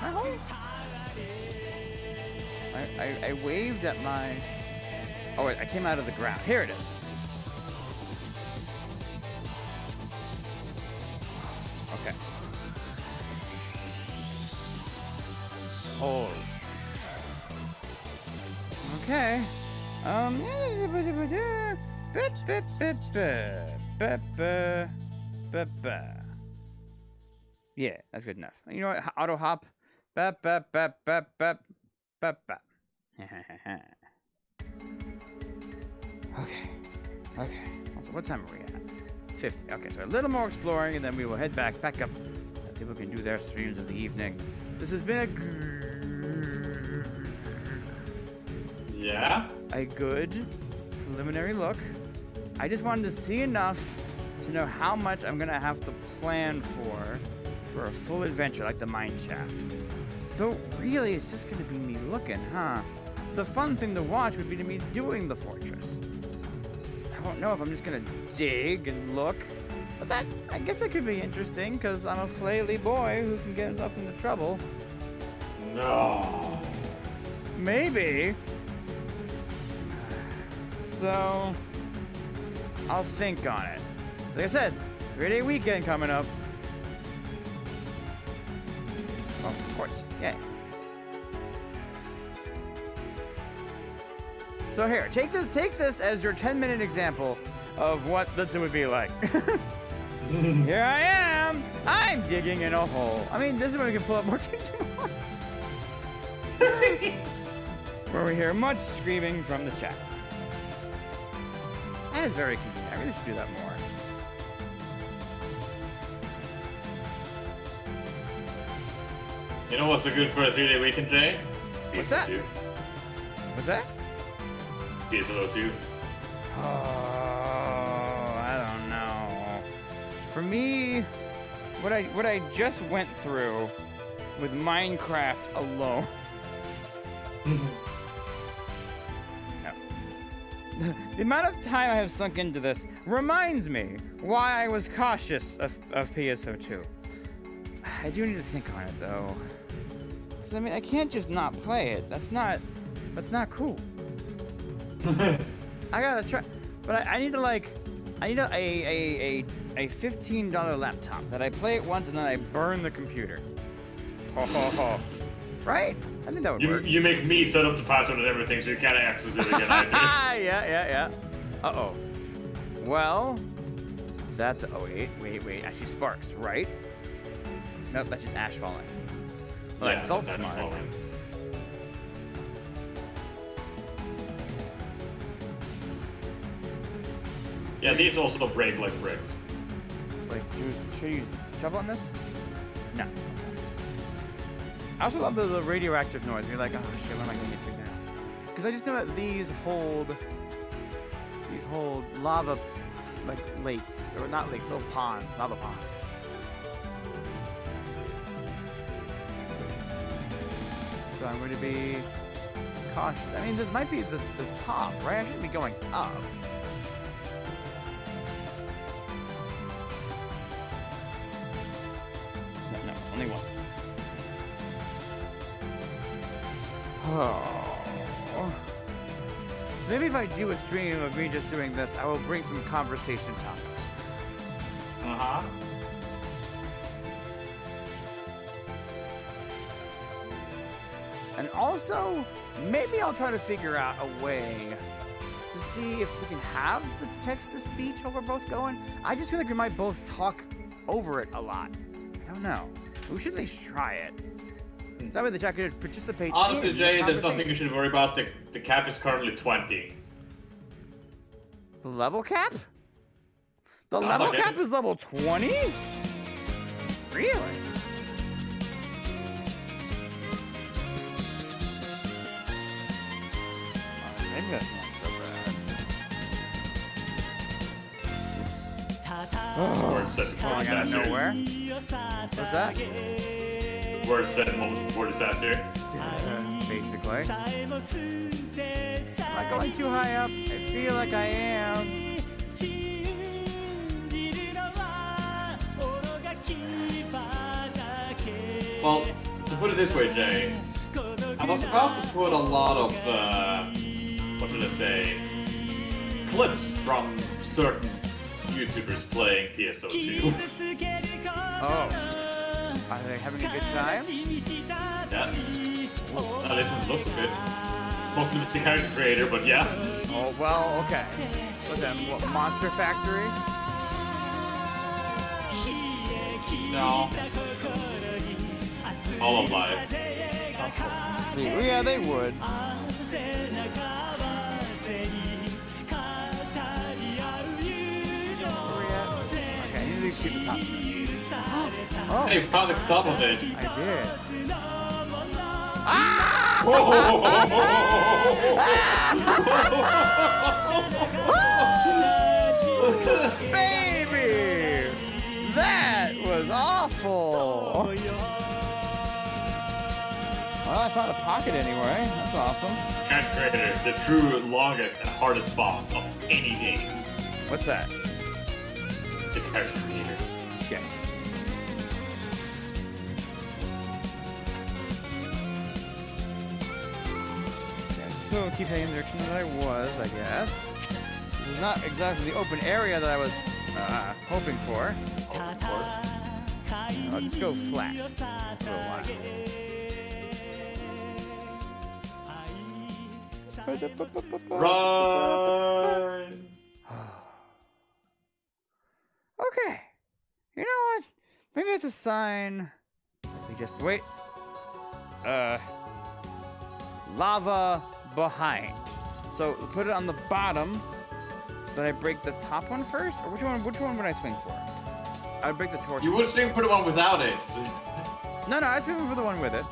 My hole? I, I, I waved at my. Oh wait, I came out of the ground. Here it is. Okay. Okay. Um. Yeah, that's good enough. You know what? Auto hop. Bap, bap, bap, bap, bap, bap, bap. okay. Okay. What time are we at? 50. Okay, so a little more exploring, and then we will head back, back up. People can do their streams of the evening. This has been a Yeah? a good preliminary look. I just wanted to see enough to know how much I'm gonna have to plan for for a full adventure like the mine shaft. Though really, it's just gonna be me looking, huh? The fun thing to watch would be to me doing the fortress. I don't know if I'm just gonna dig and look, but that I guess that could be interesting because I'm a flaily boy who can get himself into trouble. No. Maybe. So, I'll think on it. Like I said, three day weekend coming up. Oh, of course. Yay. So here, take this take this as your 10 minute example of what this would be like. here I am. I'm digging in a hole. I mean, this is when we can pull up more Kingdom Hearts. where we hear much screaming from the chat. That is very convenient. I really should do that more. You know what's so good for a three day weekend, Jay? What's that? PSO2. What's that? PS2. Oh, I don't know. For me, what I what I just went through with Minecraft alone. the amount of time I have sunk into this reminds me why I was cautious of, of PSO2. I do need to think on it though. 'Cause, I mean, I can't just not play it. That's not that's not cool. I gotta try, but I, I need to like I need a a a, a, a fifteen dollar laptop that I play it once and then I burn the computer. Ho ho ho. Right? I think that would You, work. you make me set up the password and everything so you can't access it again yeah, yeah, yeah. Uh oh. Well, that's. Oh wait, wait, wait. Actually, sparks, right? Nope, that's just ash falling. But I felt that's smart. falling. Yeah, these also break like bricks. Like, should you shovel on this? No. I also love the, the radioactive noise. You're like, oh shit, what am I gonna get to now? Because I just know that these hold, these hold lava, like lakes or not lakes, little ponds, lava ponds. So I'm going to be cautious. I mean, this might be the, the top, right? I shouldn't be going up. No, no, only one. Oh. So maybe if I do a stream of me just doing this, I will bring some conversation topics. Uh huh. And also, maybe I'll try to figure out a way to see if we can have the text to speech while we're both going. I just feel like we might both talk over it a lot. I don't know. We should at least try it. That way the chat could participate. Honestly, in the Jay, there's nothing you should worry about. The, the cap is currently 20. The level cap? The Sounds level cap is level 20? Really? Oh, maybe that's not so bad. Word said before Falling out of nowhere? What's that? Word said moment before disaster. Uh, basically. Am I going too high up? I feel like I am. Well, to put it this way, Jay, I was about to put a lot of, uh, what should I say, clips from certain YouTubers playing PSO2. Oh. They having a good time? yes. At least it looks a bit. Mostly the character creator, but yeah. Oh, well, okay. What's that? What, Monster Factory? No. All of life. See, well, yeah, they would. Okay, I need to see the top of this. Oh, Hey, found the top of it. I did. Ah! oh, Baby! That was awful! Well, I found a pocket anyway. That's awesome. Character creator, the true longest and hardest boss of any game. What's that? The character creator. Okay, so keep heading in the direction that I was, I guess. This is not exactly the open area that I was uh, hoping for. Of course. I'll just go flat for a while. Run! Okay. You know what? Maybe that's a sign. We just wait. Uh. Lava behind. So put it on the bottom. So that I break the top one first, or which one? Which one would I swing for? I'd break the torch. You would swing for the one without it. No, no, I'd swing for the one with it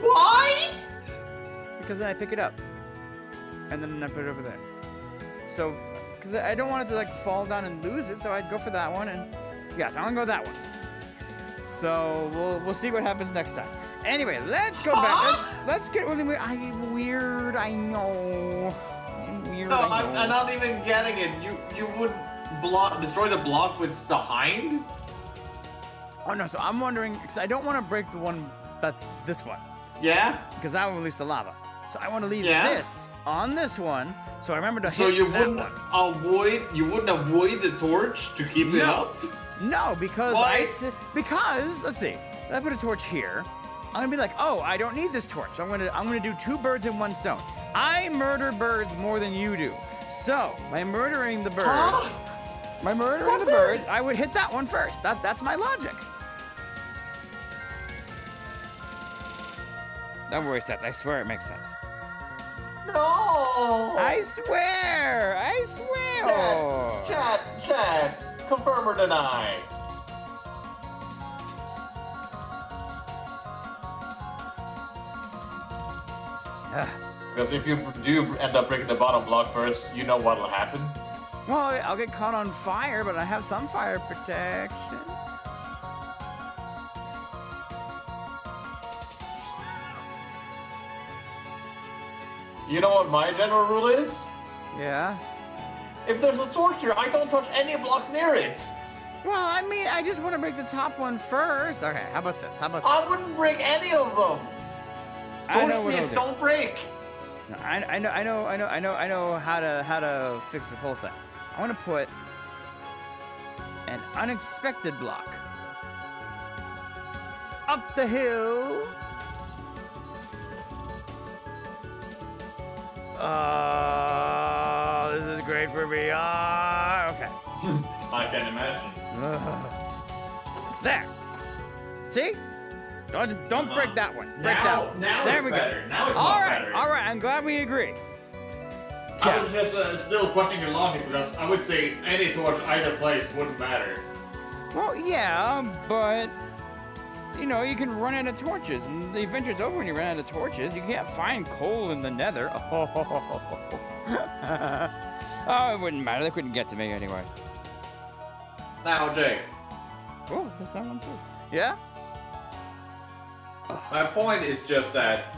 Why? because then I pick it up, and then I put it over there. So, because I don't want it to like fall down and lose it, so I'd go for that one, and yeah, I'm gonna go with that one. So we'll we'll see what happens next time. Anyway, let's go back. Let's, let's get really weird. I'm weird. I know. I'm weird. No, I I'm. I'm not even getting it. You you would block destroy the block with behind? Oh no, so I'm wondering because I don't want to break the one that's this one Yeah. because that will release the lava. So I want to leave Yeah. this on this one. So I remember to So you wouldn't one. avoid you wouldn't avoid the torch to keep it up? No, because Why? I because let's see. I put a torch here. I'm gonna be like, oh, I don't need this torch. I'm gonna I'm gonna do two birds in one stone. I murder birds more than you do. So by murdering the birds, Huh? by murdering What the bird? birds, I would hit that one first. That that's my logic. Don't worry, Seth. I swear it makes sense. No. I swear. I swear. Chat, chat, confirm or deny. Ugh. Because if you do end up breaking the bottom block first, you know what'll happen. Well, I'll get caught on fire, but I have some fire protection. You know what my general rule is? Yeah. If there's a torch here, I don't touch any blocks near it. Well, I mean, I just want to break the top one first. Okay, how about this? How about this? I wouldn't break any of them. I know Torch what I'll please do. don't break. No, I, I know, I know, I know, I know, I know how to how to fix the whole thing. I want to put an unexpected block up the hill. Oh, this is great for VR. Okay. I can imagine. Ugh. There. See? Don't, don't break that one. Break Now- that one. now there it's we better. go. Now it's all right, better. all right. I'm glad we agree. I was just uh, still questioning your logic because I would say any torch either place wouldn't matter. Well, yeah, but you know, you can run out of torches, and the adventure's over when you run out of torches. You can't find coal in the Nether. Oh, oh it wouldn't matter. They couldn't get to me anyway. Now, Jake, Oh, there's that one too. Yeah. Uh, my point is just that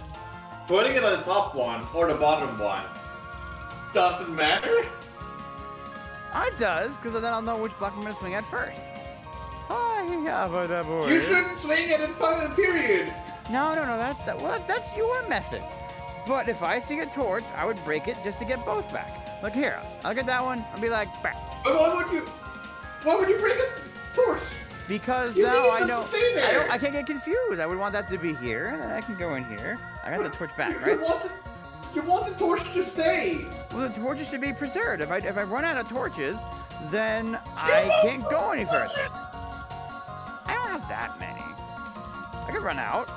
putting it on the top one or the bottom one doesn't matter. It does, because then I'll know which block I'm gonna swing at first. You shouldn't swing at it, period. No, no, no. That, that well, that's your method. But if I see a torch, I would break it just to get both back. Look here. I'll get that one. I'll be like, back. But why would you? Why would you break a torch? Because You now I know. I, don't, I can't get confused. I would want that to be here, and then I can go in here. I got the torch back, You, right? you want the, you want the torch to stay. Well, the torches should be preserved. If I if I run out of torches, then I can't go any further. I don't have that many. I could run out.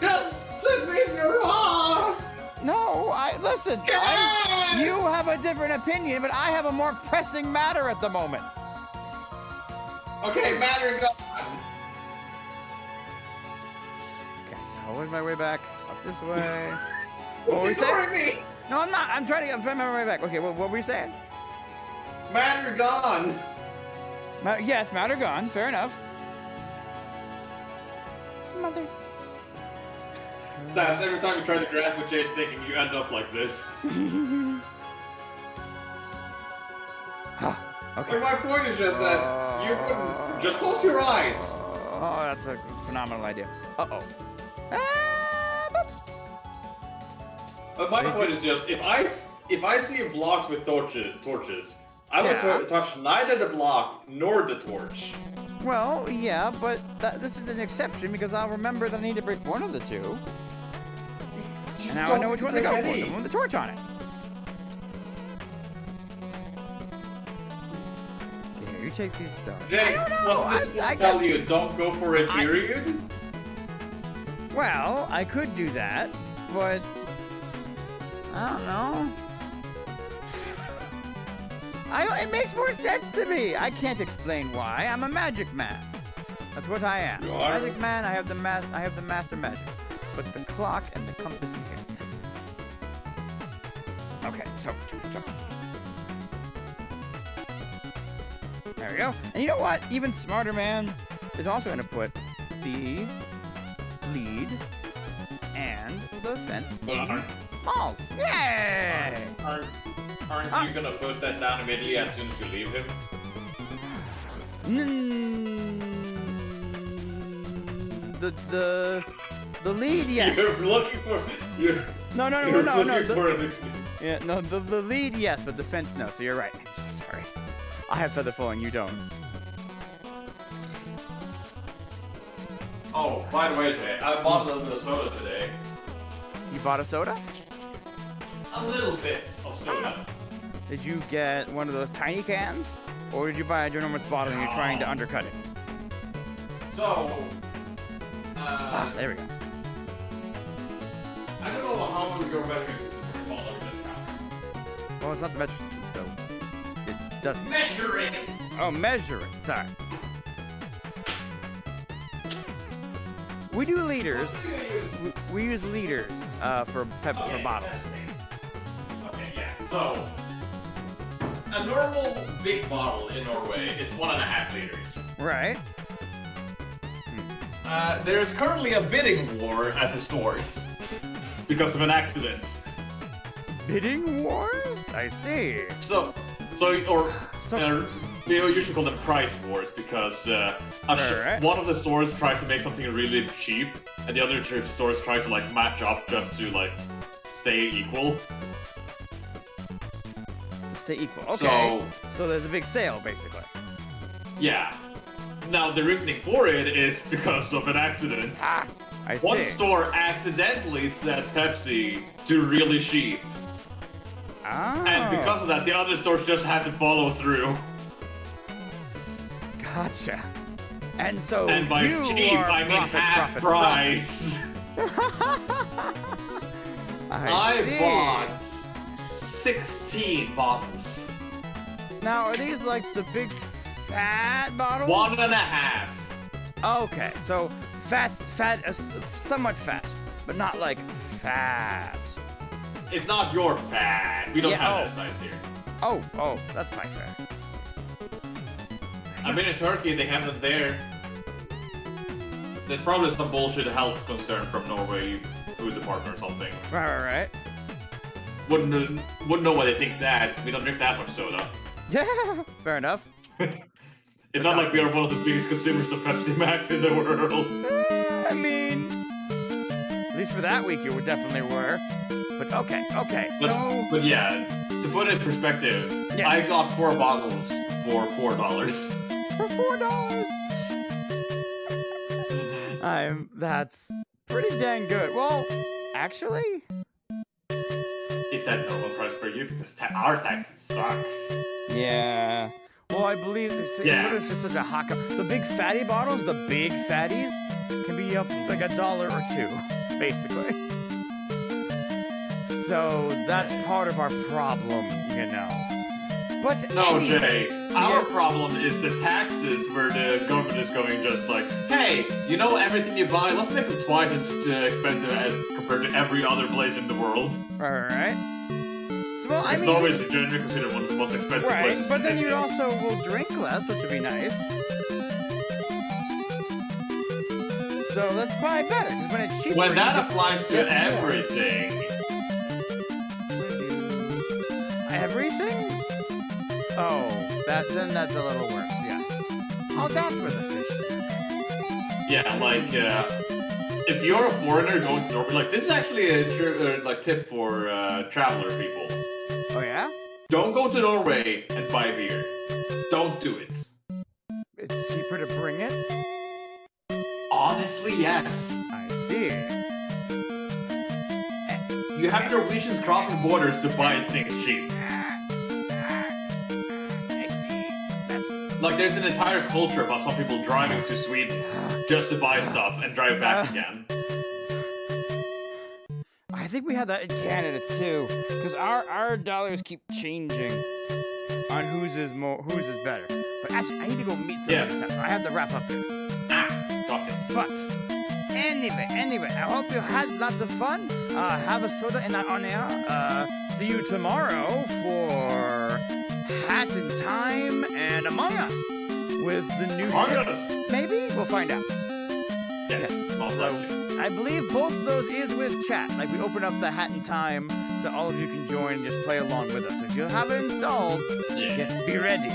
Just admit you're wrong. No, I listen. I, you have a different opinion, but I have a more pressing matter at the moment. Okay, matter gone. Okay, so I'll work my way back up this way. What were you saying? me? No, I'm not. I'm trying to. I'm trying to my way back. Okay, what, what were you saying? Matter gone. Ma- yes, matter gone. Fair enough. Mother. Sass, every time you try to grasp what Jay's thinking, you end up like this. Huh, But okay. my point is just that you wouldn't just close your eyes. Oh, that's a phenomenal idea. Uh oh. Ah. But my point is just if I s- if I see blocks with torches, torches, I would Yeah. tou- touch neither the block nor the torch. Well, yeah, but that, this is an exception because I'll remember that I need to break one of the two. And now I know which one to go for. The one with the torch on it. Okay, here, you take these stones. Jay, I don't know. wasn't this I- supposed I tell guess- you don't go for it, I- period? Well, I could do that, but I don't know. I, it makes more sense to me. I can't explain why. I'm a magic man. That's what I am. You are? Magic man. I have the ma- I have the master magic. Put the clock and the compass in here. Okay, so jump, jump. There we go. And you know what? Even smarter man is also going to put the lead and the fence in malls. Yay! Aren't Ah. you gonna put that down immediately as soon as you leave him? Mm, the the the lead, yes. You're looking for You're, No, no, no, you're no, no. looking the- for Yeah, no, the, the lead, yes, but the fence, no. So you're right. I'm so sorry. I have feather falling, you don't. Oh, by the way, Jay, I bought a little bit of soda today. You bought a soda? A little bit of soda. Did you get one of those tiny cans? Or did you buy a ginormous bottle and you're trying to undercut it? So, Ah, uh, there we go. I don't know how your measuring system is following this now. Well, it's not the metric system, so it doesn't. Measuring! Oh, measure it. Sorry. We do liters. We, we use liters uh, for pep- for bottles. Okay, yeah. So, a normal big bottle in Norway is one and a half liters. Right. Uh, there is currently a bidding war at the stores because of an accident. Bidding wars? I see. So, so or So- uh, we usually call them price wars because uh, Alright. one of the stores tried to make something really cheap, and the other two stores tried to like match up just to like stay equal. Stay equal. Okay. So So there's a big sale, basically. yeah. Now the reasoning for it is because of an accident. Ah, I One see. store accidentally set Pepsi to really cheap, Ah, and because of that, the other stores just had to follow through. gotcha. And so And by you cheap, are I mean profit, half profit, price. profit. I, I see. bought 16 bottles. Now, are these like the big fat bottles? One and a half. Okay, so fat's fat, uh, somewhat fat, but not like fat. It's not your fat. We don't Yeah, have oh. that size here. Oh, oh, that's my fair. I've been in Turkey, they have them there. There's probably some bullshit health concern from Norway food department or something. Right, right, right. Wouldn't kn- wouldn't know why they think that. We don't drink that much soda. Yeah, fair enough. It's not like we are one of the biggest consumers of Pepsi Max in the world. Eh, I mean, at least for that week, you were definitely were. But okay, okay, But, so but yeah, to put it in perspective, Yes. I got four bottles for four dollars. for four dollars, I'm that's pretty dang good. Well, actually, Is that normal price for you? Because ta- our taxes sucks. yeah. Well, I believe it's, it's Yeah. sort of just such a hot. The big fatty bottles, the big fatties, can be up like a dollar or two, basically. So that's part of our problem, you know. But No, anyway- Jay. Our Yes. problem is the taxes where the government is going just like, hey, you know everything you buy, let's make them twice as uh, expensive as compared to every other place in the world. All right. Well, I Because mean, Norway is generally considered one of the most expensive right, places. but then you also will drink less, which would be nice. So let's buy better. 'cause when it's cheaper, When that applies to everything, Everything? Oh, that then that's a little worse. Yes. Oh, that's where the fish. is. yeah, like uh, if you're a foreigner going to Norway, like this is actually a uh, like tip for uh, traveler people. Oh yeah. Don't go to Norway and buy beer. Don't do it. It's cheaper to bring it. Honestly, yes. I see. Eh, you have Norwegians crossing borders to buy things cheap. I see. That's Like there's an entire culture about some people driving to Sweden just to buy stuff and drive back again. I think we have that in Canada too, because our our dollars keep changing on whose is more, whose is better. But actually, I need to go meet somebody. Yeah. So I have to wrap up here. Ah, got it. But anyway, anyway, I hope you had lots of fun. Uh, have a soda in that on air. Uh, see you tomorrow for Hat in Time and Among Us with the new Among show. Us. Maybe we'll find out. Yes, Yes. most likely. I believe both of those is with chat. Like we open up the Hat in Time so all of you can join and just play along with us. If you have it installed, Yeah. yeah, be ready.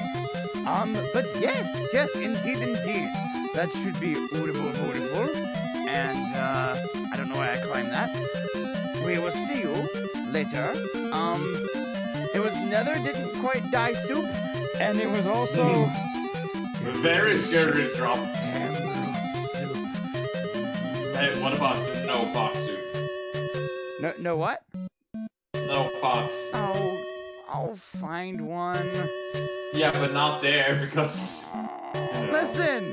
Um, but yes, yes, indeed, indeed. That should be beautiful, beautiful. And, uh, I don't know why I climbed that. we will see you later. Um, it was Nether didn't quite die soup, and it was also Very scary drop. Hey, what about no fox suit? No, no what? No fox. Oh, I'll find one. Yeah, but not there because. Listen,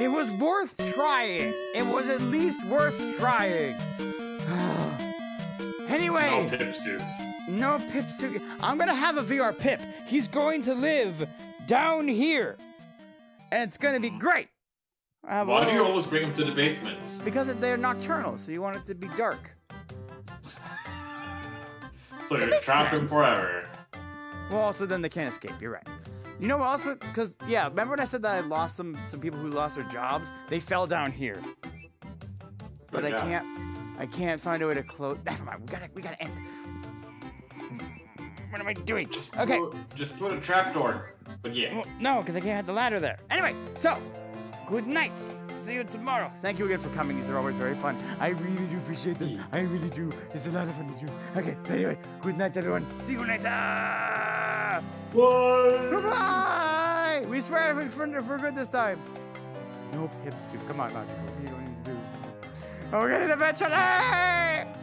it was worth trying. It was at least worth trying. anyway. No pip soup. No Pip Sugi. I'm gonna have a VR Pip. He's going to live down here, and it's gonna be mm. great. A Why do you always bring them to the basement? Because they're nocturnal, so you want it to be dark. So you're trap him sense. forever. Well, also then they can't escape. You're right. You know what else? Because yeah, remember when I said that I lost some some people who lost their jobs? They fell down here, but I can't. I can't find a way to close. Never mind. We gotta. We gotta end. What am I doing? Just Okay. Put- Just put a trapdoor. But yeah. Well, no, because I can't have the ladder there. Anyway, so good night. See you tomorrow. Thank you again for coming. These are always very fun. I really do appreciate them. Mm. I really do. It's a lot of fun to do. Okay, anyway, good night, everyone. See you later. Bye. Goodbye. We swear for, for, for good this time. No pip soup. Come on, man. You don't need do this. Oh, we're getting eventually.